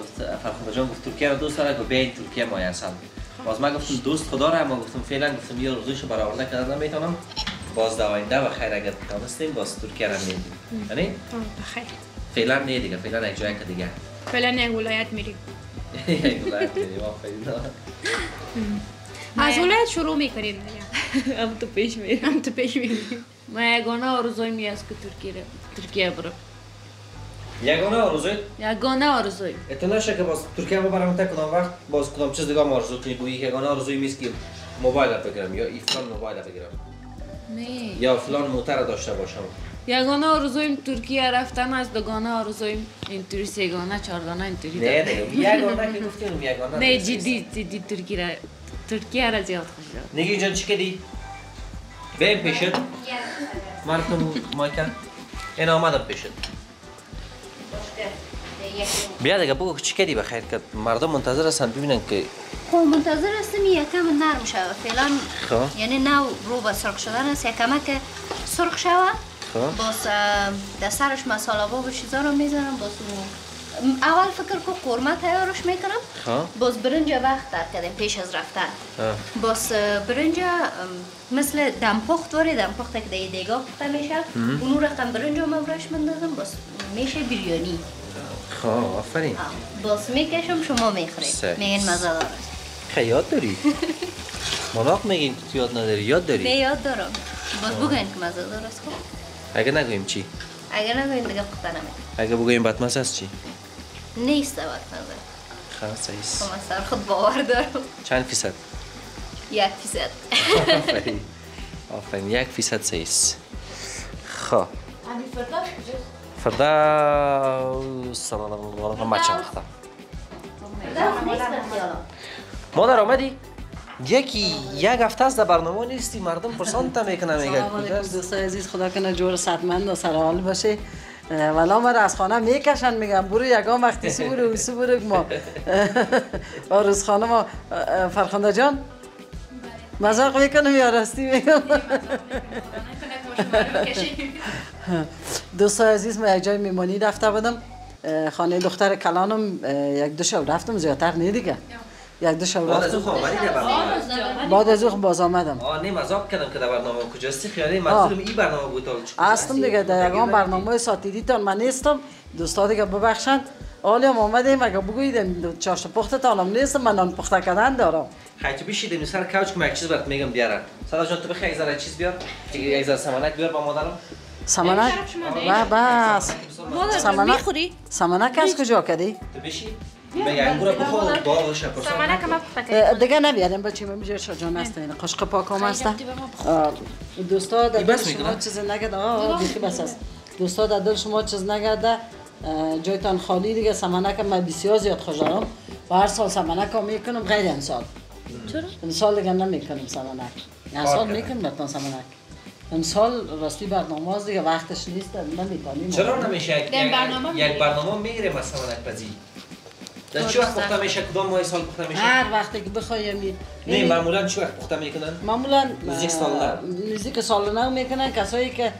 گفت فرخنده جان گفت ترکیه را دوست داره. گفت بیاین ترکیه مای اصل باز من گفتم دوست خدا را اما گفتم فعلا گفتم یه روزیشو برآورده کردن نمی‌تونم. باز در آینده و خیر اگر تونستیم باز ترکیه را میدیم. یعنی؟ بخیر. فعلا نه دیگه فعلا یک جای که دیگه. فعلا یک ولایت میریم. یک ولایت می‌ریم،. از ولایت شروع می‌کنیم دیگه. هم تو پیش میرم هم تو پیش میریم. یگانه آرزوی می است که ترکیه ترکیه برم یگانه آرزوی؟ یگانه آرزوی. نشه که باز ترکیه ما برام تا کدام وقت باز کدام چیز دیگه آرزو کنی. گویی یگانه آرزوی میست که موبایل بگیرم یا فلان موبایل بگیرم. نه. یا فلان موتر داشته باشم. یگانه آرزویم ترکیه رفتن است دوگانه آرزویم اینطوری سگانه چهارگانه اینطوری نه. نه. یگانه که گفتیم یگانه نه. جدی جدی ترکیه را ترکیه را زیاد خوش دارم نگی جان چی کردی؟ بیم پیشت مردم مایکل این آمدم پیشت بیا دیگه بگو چی کردی بخیر که مردم منتظر هستن ببینن که خب منتظر هستم یکم نرم شود فعلا خب یعنی نو رو به سرخ شدن است یکم که سرخ شود خب باز در سرش مساله و چیزا رو می‌زنم باز اون- اول فکر که قرمه تیارش می‌کنم. خب باز برنج وقت در کردیم پیش از رفتن. باز برنج مثل دمپخت داره دمپخت که در دیگاه پخته میشه. اونو رقم برنج رو مبرش مندازم باز میشه بریانی. خب آفرین. باز می‌کشم شما می‌خورید. سه. میگین مزه داره. خیلی یاد داری؟ مناق میگین که تو یاد نداری. یاد نه داری یاد دارم. باز بگوین که مزه داره است خب. اگه نگویم چی؟ اگر نگوین دیگه پخته نمی‌کنم اگه بگویم بدمزه است چی؟ نیست وقت نظر. خلاص ایست خب من سر خود باور دارم. چند فیصد؟ یک فیصد. آفرین. آفرین. یک فیصد سیس خب. فردا مچم خدا مادر آمدی؟ یکی یک هفته است در برنامه نیستی. مردم پرسان تا می‌کنه میگه سلام علیکم دوستای عزیز. خدا کنه جور صحتمند و سرحال باشه. ولا مرا از خانه می‌کشن میگم برو یگان وقتی سو برو سو برو ما. آرز خانم و اه، فرخنده جان. مذاق می‌کنم یا راستی میگم. دوستای عزیز من یک جای میمانی رفته بودم. خانه دختر کلانم یک دو شب رفتم زیادتر نه دیگه. یک دو شب بعد از آمدی در برنامه. بعد از او باز آمدم. آه نه مذاق کردم که در برنامه کجاستی خیالی منظورم این برنامه بود هستم دیگه در یگان برنامه ساتیدی تان من نیستم. دوستا دیگه ببخشند حالی هم آمدیم اگه بگویید چاشت پخته تانم نیستم من نان پخته کردن دارم. خیلی تو بیشیدیم سر کوچ که من یک چیز برات میگم بیارم صدا جان تو بخی یک ذره چیز بیار یک ذره سمنک بیار با مادرم. سمنک؟ و بس. سمنک؟ می‌خوری؟ سمنک از کجا کردی؟ تو بشی میگه انگور بخور با شپرسان سمنک هم اه، دیگه نبیاریم بچه من میجه شجان است این قشق پاک هم است اه، دوستا در دل شما؟ چیز نگده آه بیخی بس است دوستا در دل شما چیز نگده جایتان خالی دیگه. سمنک من بسیار زیاد خوش دارم و هر سال سمنک ها می‌کنم غیر امسال. چرا؟ امسال دیگه نمی‌کنم سمنک این سال. می‌کنم بطن سمنک امسال راستی برنامه هست دیگه وقتش نیست نمی‌تونیم. چرا نمیشه؟ یک برنامه یک می‌گیریم. برنامه می‌گیریم از سمنک پزی در چه وقت پخته میشه؟ کدام ماه سال پخته میشه؟ هر وقتی که بخوایم نه معمولا چه وقت پخته می‌کنن؟ معمولا نزدیک سال اه، نزدیک سال نو می‌کنن کسایی که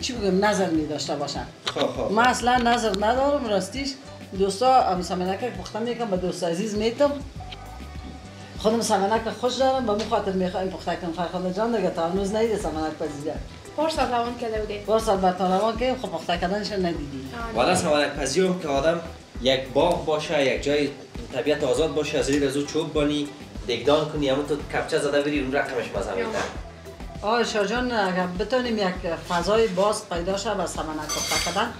چی بگم نظر می داشته باشن. خب خب من اصلا نظر ندارم راستیش دوستا هم سمنک که پخته می‌کنم به دوست عزیز میتم. خودم سمنک خوش دارم به مو خاطر می‌خوایم پخته کنم. فرخنده جان دیگه تا هنوز نیده سمنک پزیده پارسال روان کرده بودی بار سال برتان روان که خب پخته کردنش ندیدی. والا سمنک پزی هم که آدم یک باغ باشه یک جای طبیعت آزاد باشه از زیر از او چوب بانی دگدان کنی همون تو کپچه زده بری اون رقمش مزه میده آه شاجان اگر بتونیم یک فضای باز پیدا شه و سمنک پخته کردن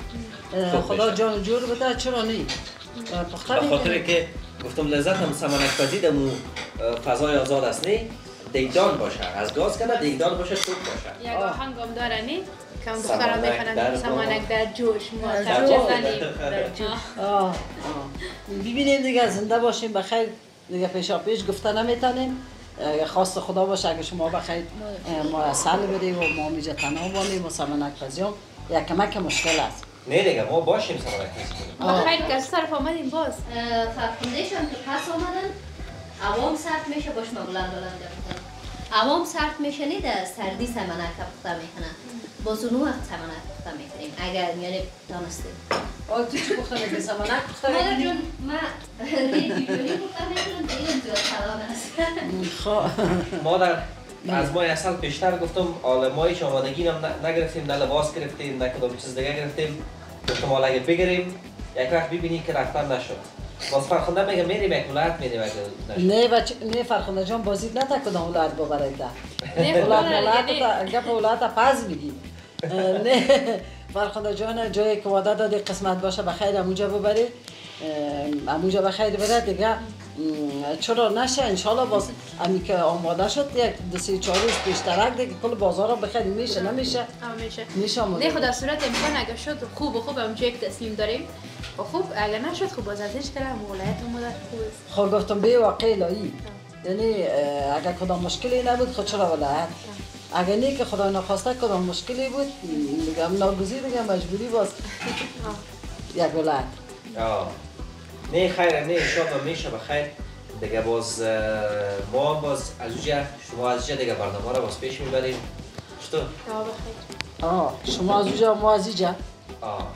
اه، خوب خدا. جان جور بده چرا نی؟ پخته به. خاطر که گفتم لذت هم سمنک پزی دمو فضای آزاد است. نه دیگدان باشه. از گاز کنه دیگدان باشه چوب باشه. یک آهنگ هم داره نی؟ کم می‌خونن باغ. سمنک در جوش ما در جوش. ببینیم دیگه زنده باشیم. بخیر. دیگه پیشا پیش گفته نمی‌تونیم. خواست خدا باشه اگه شما بخیر اه، مرسل بدی و ما میجا تنها بانیم و سمنک پزیم یک کمک مشکل است. نه دیگه ما باشیم سمنک پزی کنیم. بخیر که از طرف آمدیم باز. فرخوندهشان که پس آمدن. عوام سرد میشه باش ما بلند بلند عوام سرد میشه نی در سردی سمنک پخته می‌کنن. باز اون وقت سمنک پخته می‌کنیم اگر یعنی دانستیم آه تو چی پخته می‌کنی سمنک پخته مادر؟ جون ما نه دیوانی پخته می‌کنم دیگه زیاد کلان است. خب. مادر از ما یک سال پیشتر گفتم هیچ آمادگی هم ن- نگرفتیم نه لباس گرفتیم نه کدام چیز دیگه گرفتیم. گفتم حالا اگه بگیریم یک وقت ببینی که رفتن نشد. باز فرخنده میگه میریم یک ولایت میریم اگه نشد. نه بچه نه فرخنده جان بازی نتا کدام ولایت ببره ده. نه ولایت. ولایت گپ ولایت پز بگی نه. فرخنده جان جایی که وعده دادی قسمت باشه بخیر اموجا ببری. اموجا بخیر بره دیگه. چرا نشه؟ انشالله باز امی که آماده شد یک دو سه چهار روز پیشترک دیگه کل بازار بخیر. میشه نمیشه؟ میشه. میشه نه خدا صورت امکان اگر شد خوب و خوب هم یک تصمیم داریم. و خوب اگر نشد خوب باز از هیچ کلم ولایت مادر خوب خب گفتم به واقع لایی. یعنی اگر کدام مشکلی نبود خود چرا ولایت؟ اگر نه که خدا نخواسته کدام مشکلی بود؟ میگم ناگزیر دیگه مجبوری باز. یک آه. نه خیر نه انشاءالله میشه. بخیر دیگه باز ما هم باز از اونجا شما از اونجا دیگه برنامه رو باز پیش می‌بریم. چطور؟ آه بخیر آه شما از اونجا ما از اینجا. آه.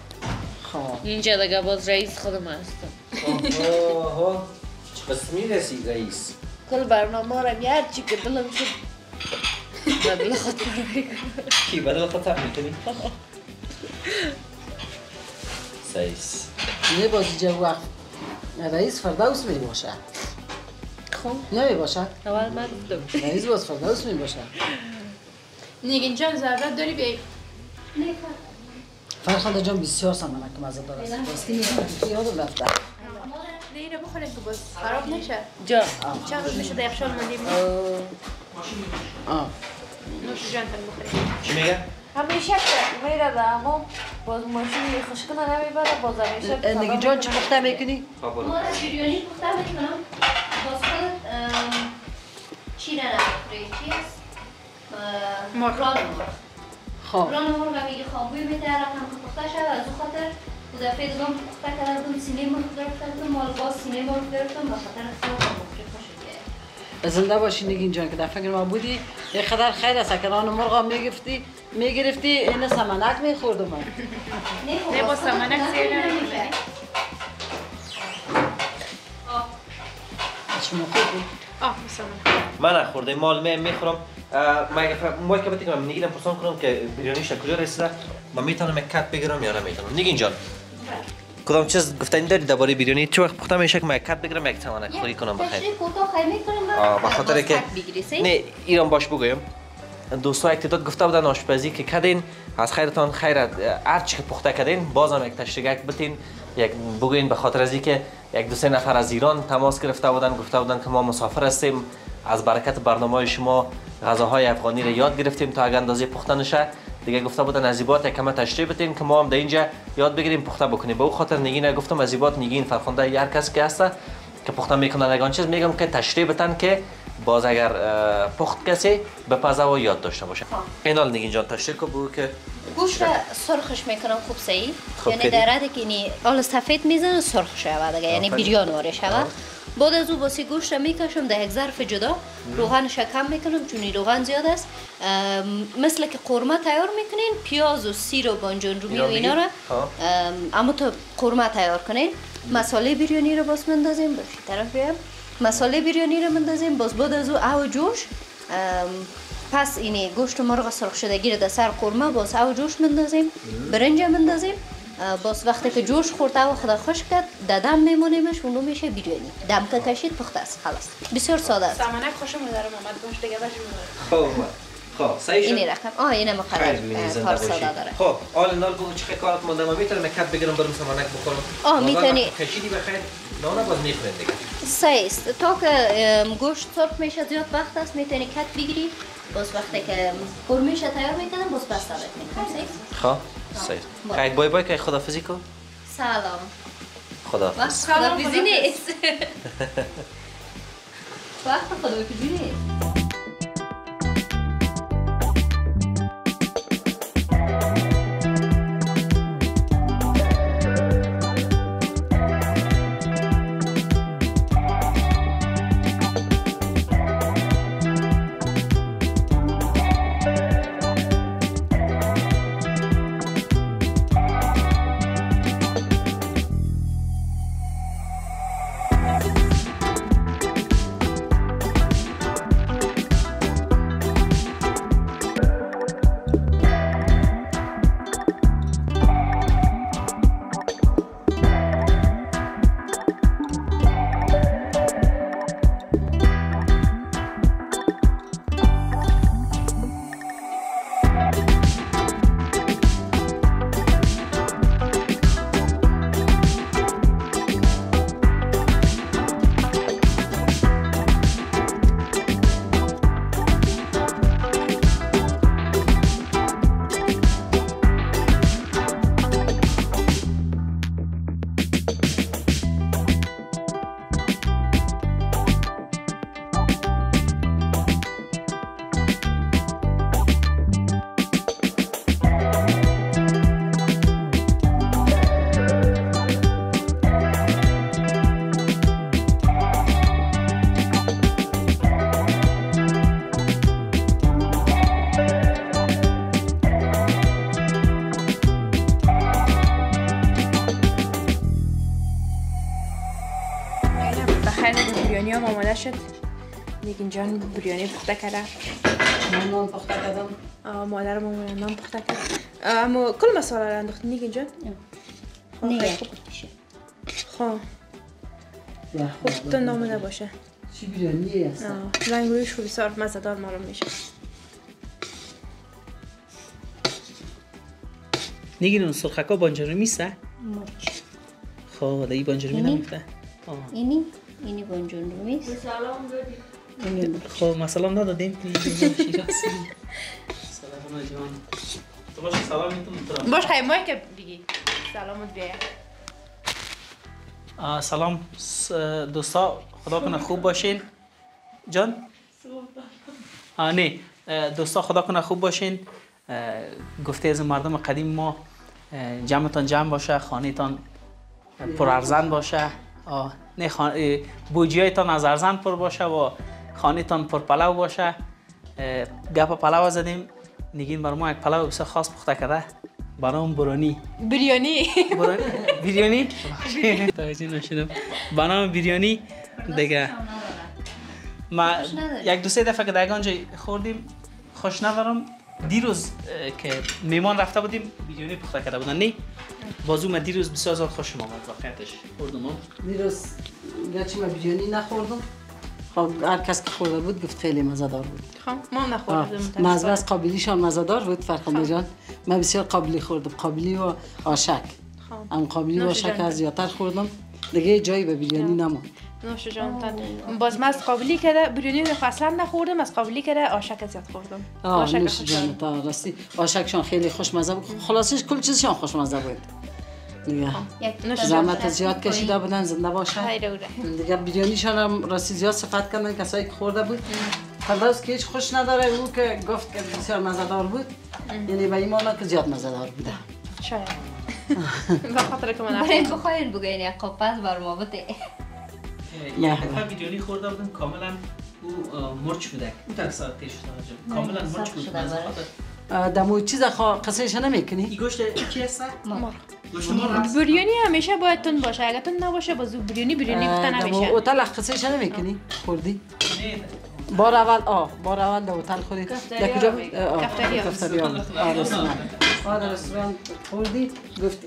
خب. اینجا دیگه باز رئیس خودم هستم. آه، آه. چه قسمی رسید رئیس؟ کل برنامه را هر چی که دلم شد. بدل خود کی بدل خود تب می‌کنی؟ سیس نه باز اینجا وقت رئیس فردوس می باشه خب نمی باشه اول من گفتم رئیس باز فردوس می باشه نیگ اینجا ضرورت داری بیایی فرخنده جان بسیار سمنک مزه داره است راستی میگم که یادم رفته نه اینو بخورین که باز خراب نشه جا. چند روز میشه در یخچال مونده بینید آه. نوش جان تن بخورین چی میگه؟ همیشه که میره در اما باز ماشین خشکنه نمی‌بره باز همیشه نگی جان چی پخته می‌کنی؟ ما از بریانی پخته می‌کنم باز خود چی را نمی‌خوری چی است؟ مرغ. مرغ خب ران مرغ میگه خامبوی میتره هم که پخته شد از اون خاطر دو دفعه دیگه پخته کردم سینه مرغ گرفتم مال باز سینه مرغ گرفتم به خاطر خیلی بیاد زنده باشی نگین جان که در فکر ما بودی یه قدر خیر است که ران مرغ هم می‌گفتی می‌گرفتی این سمنک میخوردم من نه با سمنک. نمی‌بره. شما خوبی؟ آه من نخورده مال می می‌خورم ما که بتونم نگیرم پرسان کنم که بریانی کجا رسیده من می‌تونم یک کت بگیرم یا نمی‌تونم نگین جان کدام چیز گفتنی داری درباره بریانی چه وقت پخته میشه که من کت بگیرم یک توانک خوری کنم بخیر. به خاطر که؟ نه ایران باش بگویم. دوستا یک تعداد گفته بودن آشپزی که کدین. از خیرتان خیر هر چی که پخته کردین بازم یک تشریک بتین یک بگوین به خاطر از که یک دو سه نفر از ایران تماس گرفته بودن گفته بودن که ما مسافر هستیم. از برکت برنامه شما غذاهای افغانی را یاد گرفتیم تا اگر اندازه پخته نشه. دیگه گفته بودن از ایبات کم تشریح بتین که ما هم در اینجا یاد بگیریم پخته بکنیم. به او خاطر نگین گفتم از ایبات نگین فرخنده هر کس که هست که پخته می‌کنن یگان چیز میگم که تشریح بتن که باز اگر پخت کسی به و یاد داشته باشه. این حال نگین جان تشریح کو بگو که گوشت را سرخش می‌کنم خوب سعی خوب یعنی. در حد که اینی آل سفید می‌زنه سرخ شود. دیگه یعنی. بریان واره شود. بعد از او باسی گوشت را می‌کشم در یک ظرف جدا. روغنش را کم می‌کنم چون روغن زیاد است. مثل که قرمه تیار می‌کنین پیاز و سیر و بانجان رومی و اینا را. اما تو قرمه تیار کنین. مساله بریانی رو باز مندازیم. به طرف بیام. مساله بریانی رو مندازیم باز بعد از او او جوش. پس اینی گوشت مرغ سرخ شدگی رو در سر قرمه باز او جوش مندازیم برنج مندازیم باز وقتی که جوش خورد او خدا خوش کرد در دم میمونیمش اونو میشه بریانی دم که کشید پخته است خلاص. بسیار ساده است. سمنک خوشم داره محمد گوش دیگه باش می‌داره. خب خب صحیح اینی رقم. آه اینه مقدر خیلی کار باشی. ساده داره. خب آل نال بگو چه کارت مونده من می‌تونم یک کت بگیرم برم سمانک بخورم. آه، می‌تونی. کشیدی بخیر. نه نه باز می‌خورین دیگه سه است تا که گوشت سرخ میشه زیاد وقت است می‌تونی کت بگیری باز وقتی که قرمه تیار می‌کنم باز پستا بکنیم خب صحیح خیر بای بای که خدافزی کو سلام خدا وقت خدافزی نیست وقت خدافزی نیست نگین جان بریانی پخته کرده. نان پخته کردم. مادرم نان پخته کرد. اما کل مساله را انداخت نگین جان خب، نه. خیلی خوب. خب. خوب تند آمده باشه. چی بریانی است آه، رنگ رویش خوب بسیار مزدار معلوم میشه. نگین اون سرخکا بانجارمی سه مرچ. خب ای بانجارمی اینی؟ نمیفته اینی؟ اینی بانجون رومیست خب مثلا ندادیم سلام جان تو باش سلام می‌تونم باش خیلی مایی که بگی. سلامت سلام دوستا خدا کنه خوب باشین. جان؟ نه. دوستا خدا کنه خوب باشین. گفته از مردم قدیم ما جمعتان جمع باشه خانهتان پر ارزن باشه. آه، نه خان... بوجیایتان از ارزن پر باشه و خانهتان پر پلو باشه. گپ پلو زدیم. نگین بر ما یک پلو بسیار خاص پخته کرده. برام برانی بریانی. برانی بیریانی توجه نشدم. به نام بیریانی دیگه. ما. یک دو سه دفعه که دیگه آنجا خوردیم خوش ندارم دیروز که میمان رفته بودیم بیریانی پخته کرده بودن. نه بازو من دیروز بسیار زیاد خوشم آمد واقعیتش. خوردم. دیروز گرچه من بیریانی نخوردم. خب هر کس که خورده بود گفت خیلی مزدار بود. خب ما نخوردیم مزه از قابلیشان مزدار بود فرخنده جان. من بسیار قابلی خوردم قابلی و آشک خب. هم قابلی و آشک. از زیادتر خوردم. دیگه جایی به بیریانی نموند نوش جانتان باز من از قابلی کرده بریانی رو اصلا نخوردم از قابلی کرده آشک زیاد خوردم. آه آشک نوش خوش جان تا راستی. آشکشان خیلی خوشمزه بود. خلاصش کل چیزشان خوشمزه بود. دیگه. نوش زحمت زیاد کشیده بودن زنده باشن. دیگه بیریانیشان هم راستی زیاد صفت کردن کسایی که خورده بود. خلاص که هیچ خوش نداره او که گفت که بسیار مزدار بود. یعنی به ایمانا که زیاد مزدار بوده. شاید. به خاطر که من برای. بخواین بگوین یک قپس بر ما بده یک دفعه بیریانی خورده بودم کاملا او مرچ بودک اون تک ساعت پیش شده کاملا مرچ بود. دمو چیز خوا قصهش نمی‌کنی؟ این گوشت چی هست؟ مار. بریانی همیشه باید تون باشه. اگه تون نباشه بازو بریانی بریانی گفته نمیشه. اوتل قصهش نمی‌کنی؟ خوردی؟ نه. بار اول آه بار اول در اوتل خوردی. در کجا بود. آه رستوران آه در رستوران خوردی؟ گفتی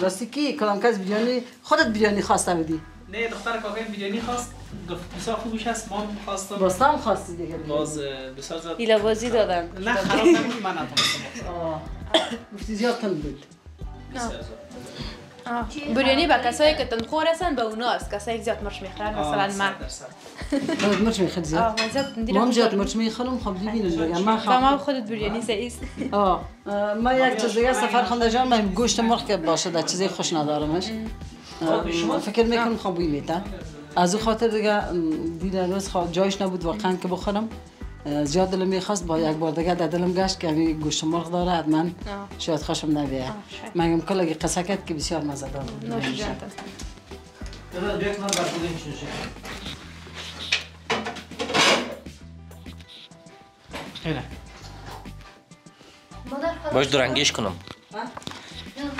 راستی کی؟ کدام کس بیریانی خودت بیریانی خواسته بودی. نه دختر کاکایم بیریانی خواست. بسیار خوبش هست ما هم خواستم باستم خواستی دیگه. باز بسیار زیاد دیلا بازی دادن. نه خراب نبود من نتونستم. آه. گفتی زیاد تند بود. بریانی به کسایی که تنخور هستن به اونا است کسایی که زیاد مرچ می‌خورن مثلا من. خودت مرچ می‌خواد زیاد. آه من زیاد ما دیدم هم زیاد مرچ می‌خورم خب ببینیم دیگه. من خواهم ما خودت بریانی سعیست آه. ما یک چیز دیگه سفر خونده جان من گوشت مرغ که باشه در چیزی خوش ندارمش. اه، فکر می‌کنم خواب بوی میته از او خاطر دیگه دیده روز جایش نبود واقعا که بخورم زیاد دلم می‌خواست با یک بار دیگه در دلم گشت که همین گوشت مرغ داره حتما شاید خوشم نبیه. من کل اگه قصه کرد که بسیار مزه دار بود. باش دورنگیش کنم.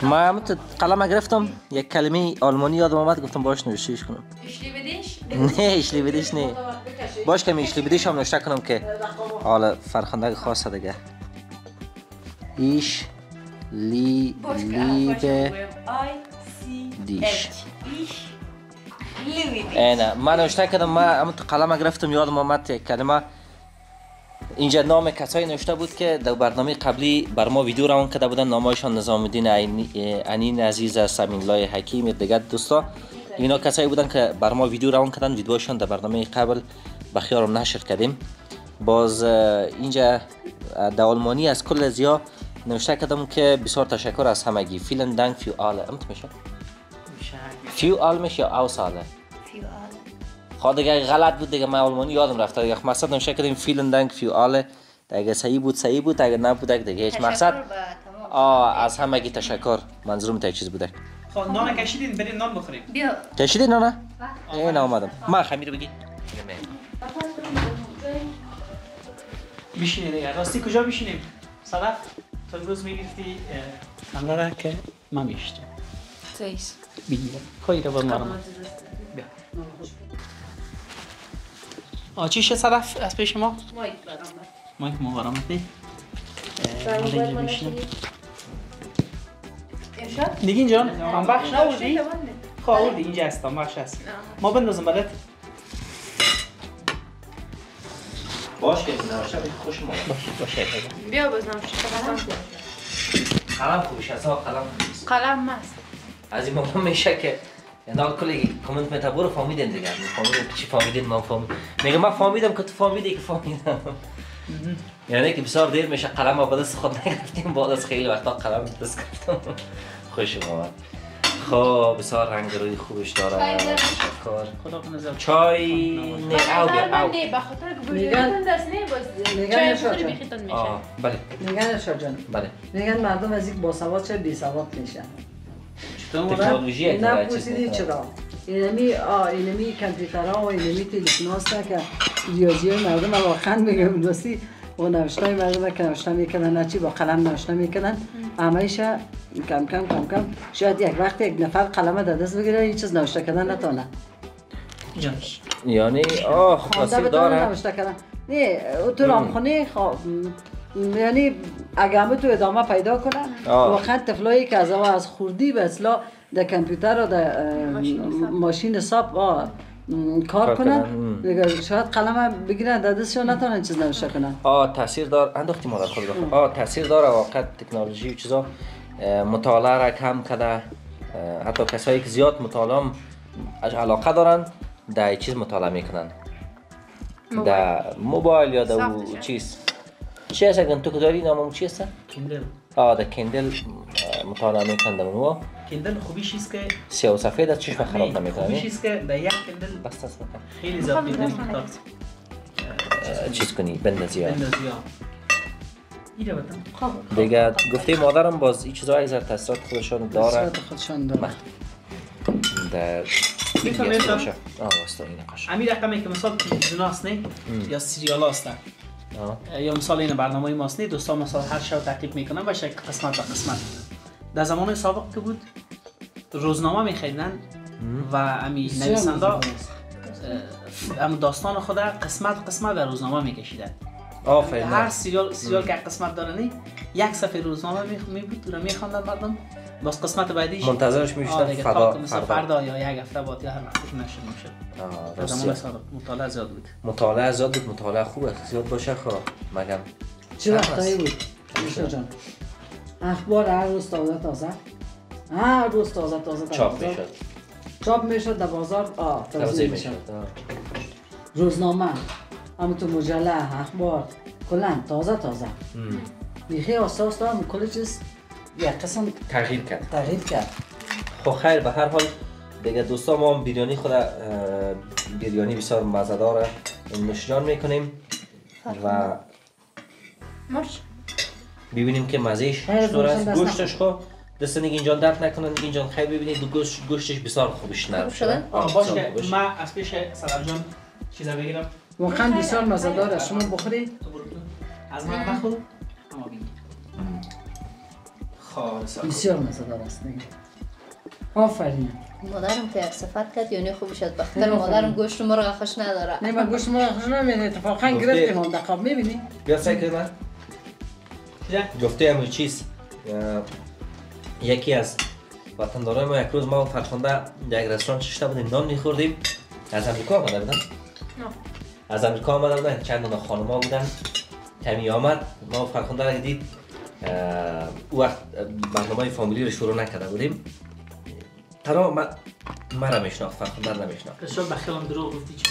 ما هم تو قلم گرفتم یک کلمه آلمانی یادم آمد گفتم باش نوشتیش کنم. اشلی بدیش؟ نه اشلی بدیش نه. باش که اشلی بدیش هم نوشته کنم که حالا فرخنده خاصه دیگه. ایش لی لیبه دیش. نه من نوشته کردم ما اما تو قلم گرفتم یادم آمد یک کلمه. اینجا نام کسایی نوشته بود که در برنامه قبلی بر ما ویدیو روان کرده بودن. نامایشان نظام الدین انین عزیز سمین لای حکیم دیگر دوستا. اینا کسایی بودن که بر ما ویدیو روان کردن. ویدیوشان در برنامه قبل بخیارم نشر کردیم. باز اینجا در آلمانی از کل زیا نوشته کردم که بسیار تشکر از همگی. vielen Dank für alle امت میشه؟ für alle میشه یا او ساله خب دیگه غلط بود دیگه من آلمانی یادم رفته دیگه مقصد نوشته کردیم vielen Dank für alle دیگه صحیح بود صحیح بود اگه نبود دیگه هیچ مقصد. آه از همگی تشکر. منظورم تا چیز بوده. خب نان کشیدین بریم نان بخوریم. بیا. کشیدی نه نه این آمدم ما خمیر بگی. میشینی دیگه راستی کجا میشینیم؟ صدف تو امروز می‌گفتی کاملا را که ما میشتم. سیس بگیر خواهی رو بمارم بیا. آه چی شد صدف؟ از پیش ما؟ مایک ما برامتی اینجا میشینم نگین جان هم بخش نوردی؟ خب آوردی. اینجا هست هم بخش هست. ما بندازم بلد باش که نوشته بگی خوش ما باشه باشه بیا بزنم قلم خوبش از قلم قلم مست. از این موقع میشه که یعنی کلی کامنت میتا برو فهمیدین دیگه. فهمیدین چی فهمیدین من فهمید میگه من فهمیدم که تو فهمیدی که فهمیدم. یعنی که بسیار دیر میشه قلم با دست خود نگرفتیم بعد از خیلی وقتا قلم دست گرفتم خوش اومد. خب بسیار رنگ روی خوبش داره. تشکر خدا کنه زیاد چای نه او بیا او به خاطر که میگن- دست نه باز میگن چای نشاط بخوری جان. بیخیتون میشه. آه بله. میگن ارشاد جان بله. میگن مردم از یک باسواد چه بی سواد میشن؟ تکنولوژی می‌کنه. چرا اینمی اینمی کامپیوترها و اینمی تلفن هست که ریاضی های مردم واقعا میگم دوستی و نوشتای مردم که نوشته می‌کنن نه چی با قلم نوشته می‌کنن همهش کم کم کم کم شاید یک وقت یک نفر قلم در دست بگیره هیچ چیز نوشته کردن نتونه یعنی آه خب بتونه داره نوشته کردن نه او تو رامخونه خب م، یعنی اگه همه تو ادامه پیدا کنن. واقعا طفلایی که از او از خوردی به اصلا در کامپیوتر و در ماشین حساب. کار کنن. شاید قلم بگیرن در دستشون نتونن چیز نوشته کنن. آه تاثیر دار انداختی مادر خود بخور آه تاثیر داره واقعا تکنولوژی و چیزا. مطالعه را کم کرده اه، حتی کسایی که زیاد مطالعه علاقه دارن در چیز مطالعه می‌کنن. در موبایل یا در. چیز. چی هست اگر تو که داری نامم چی هست؟ کندل. آه در کندل مطالعه در اونو کندل خوبیش است که سیاه و سفید از چشم خراب نه، نمی‌کنه خوبیش است که در یک کندل بس است بکن. خیلی زیاد کندل چیز کنی؟ بندازی ها. بندازی ها ایره بتم دیگه گفته مادرم باز این چیزا ذره تاثیرات خودشان داره. خودشان داره. در دیگه تا؟ باشه. آه واستا این نقاش همین رقمی که مثال تلویزیون نه؟ یا سریال آه. یا مثال این برنامه ماست نه دوستان مثلا هر شب تعقیب می‌کنن و شکل قسمت به قسمت. در زمان سابق که بود روزنامه میخریدن و امی نویسنده. ام داستان خود قسمت قسمت در روزنامه میکشیدن. آفرین. هر سریال سریال که قسمت داره نه یک صفحه روزنامه می بود رو میخواندن مردم. باز قسمت بعدیش منتظرش تا فردا مثلا فردا. یا یک هفته بعد یا هر وقتی که نشر میشه. مطالعه زیاد بود. مطالعه زیاد بود مطالعه خوب است زیاد باشه خب. مگم. چه وقتایی بود؟ میشه جان. اخبار هر روز تازه تازه. هر روز تازه تازه چاپ. می‌شد. چاپ می‌شد در بازار. آه توضیح می‌شد. روزنامه. همونطور مجله اخبار. کلا تازه تازه. بیخی آستا آستا هم کل چیز یک قسم تغییر کرد. تغییر کرد. خب خیر به هر حال دیگه دوستا ما بریانی خود بریانی بسیار مزدار نوشجان می‌کنیم و مرچ ببینیم که مزهش چطور است. گوشتش خب دست نگه اینجا درد نکنن. نگه اینجا خیر ببینید. دو گوشت گوشتش بسیار خوبش نرم خوب شده؟ باش که. من از پیش سلام جان چیزا بگیرم. واقعا بسیار مزدار است. شما بخوری تو برو تو. از من خالص بسیار مزدار است نگه آفرین. مادرم که یک صفت کرد یعنی خوب شد. بخاطر مادرم گوشت مرغ خوش نداره. نه من گوشت ما خوش نمیده اتفاقا گفته. گرفتیم هم دقیق می‌بینی؟ بیا سعی کنم چیزا گفته همون چیز. یکی از وطندارای ما یک روز ما فرخنده در یک رستوران چشته بودیم. نان میخوردیم. از امریکا آمده بودن. از امریکا آمده بودن. چند دونه خانما بودن. کمی آمد. ما فرخنده را دید وقت برنامه فامیلی رو شروع نکرده بودیم. تنها من مرا میشناخت فرخنده رو نمیشناخت شو بخیلم دروغ گفتی چی؟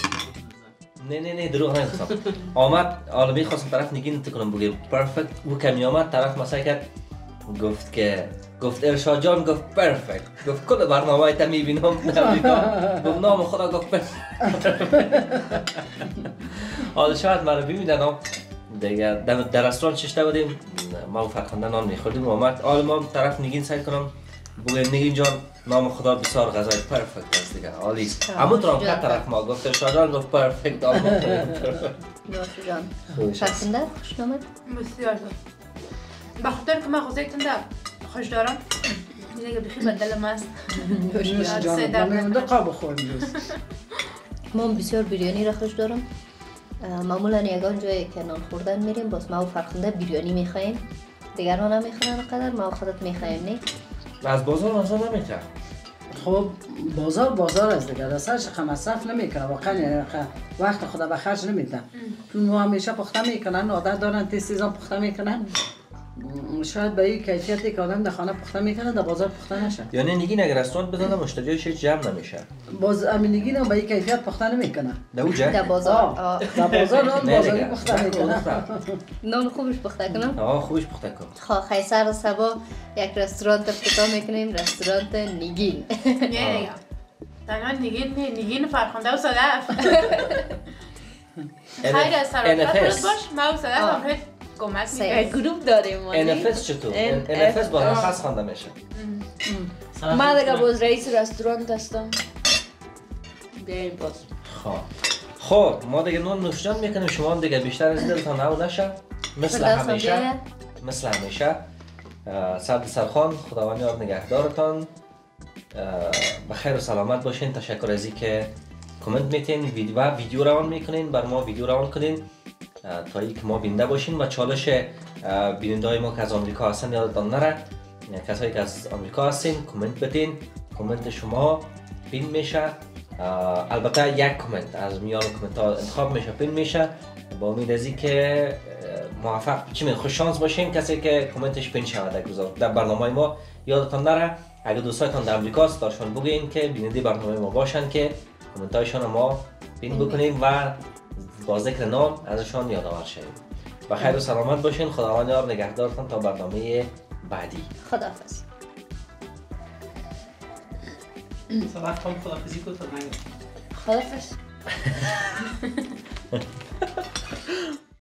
نه نه نه دروغ نگفتم. آمد عالمی خواستم طرف نگین کنم بگیم پرفکت او کمی آمد طرف مسای کرد. گفت که گفت ارشاد جان گفت پرفکت گفت کل برنامه تا می‌بینم گفت نام خدا گفت پرفکت حالا شاید مرا ببینن دیگه در رستوران چشته بودیم. ما و فرخنده نان میخوردیم. آمد حالا ما هم طرف نگین سعی کنم بگویم. نگین جان نام خدا بسیار غذای پرفکت است دیگه. عالی است. اما تو هم که طرف ما گفت ارشاد جان گفت پرفکت. باش جان. فرخنده خوش نامد بسیار زود به خاطر که من غذای تنده خوش دارم. دیگه بخی بدلم است. نوش جان من. قاب ما هم بسیار بریانی را خوش دارم. معمولا یگان جایی که نان خوردن میریم باز ما و فرخنده بریانی می‌خوایم دیگران هم می‌خورن قدر ما و خودت می‌خوایم نه؟ از بازار مثلا نمی‌کرد. خب بازار بازار است دیگه. در سرش خم مصرف نمی‌کنه واقعا یعنی وقت خدا به خرج نمیده. چون ما همیشه پخته می‌کنن عادت دارن تیز پخته می‌کنن. شاید به این کیفیتی که آدم در خانه پخته می‌کنه در بازار پخته نشه. یعنی نگین اگر رستوران بزنه مشتریاش جمع نمیشه باز امینگی هم به این کیفیت پخته نمی‌کنه. در اوجه در بازار. در بازار نان نه بازاری. پخته می‌کنه نان خوبش پخته کنم؟ آه خوبش پخته کن خا خیسر سبا یک رستوران افتتاح می‌کنیم رستوران نگین. نه تنها نگین نه نگین فرخنده و صدف. خیر از NFS. باش. ما و صدف. هم کمک سه. می‌کنیم گروپ داریم ما NFS چطور؟ NFS. NFS با نفس خوانده میشه من دیگه باز رئیس رستوران هستم بیاین باز خب خب ما دیگه نون نوشجان می‌کنیم شما هم دیگه بیشتر از دلتان نو نشه مثل همیشه. مثل همیشه سرد سرخان خداوند یار نگهدارتان به خیر و سلامت باشین تشکر از که کامنت میتین و ویدیو روان می‌کنین بر ما ویدیو روان کنین تا ای که ما بینده باشین و چالش بیننده های ما که از آمریکا هستن یادتان نره. کسایی که از آمریکا هستین کامنت بدین. کامنت شما پین میشه. البته یک کامنت از میان کامنت ها انتخاب میشه پین میشه. با امید از این که موفق چی خوش شانس باشین کسی که کامنتش پین شود در در برنامه ما یادتان نره. اگه دوستایتان در امریکا است دارشان بگین که بیننده برنامه ما باشن که کامنت هایشان ما پین بکنیم و با ذکر نام ازشان یادآور شویم. و خیر و سلامت باشین. خداوند یار نگهدارتان تا برنامه بعدی. خداحافظ. نگه خداحافظ.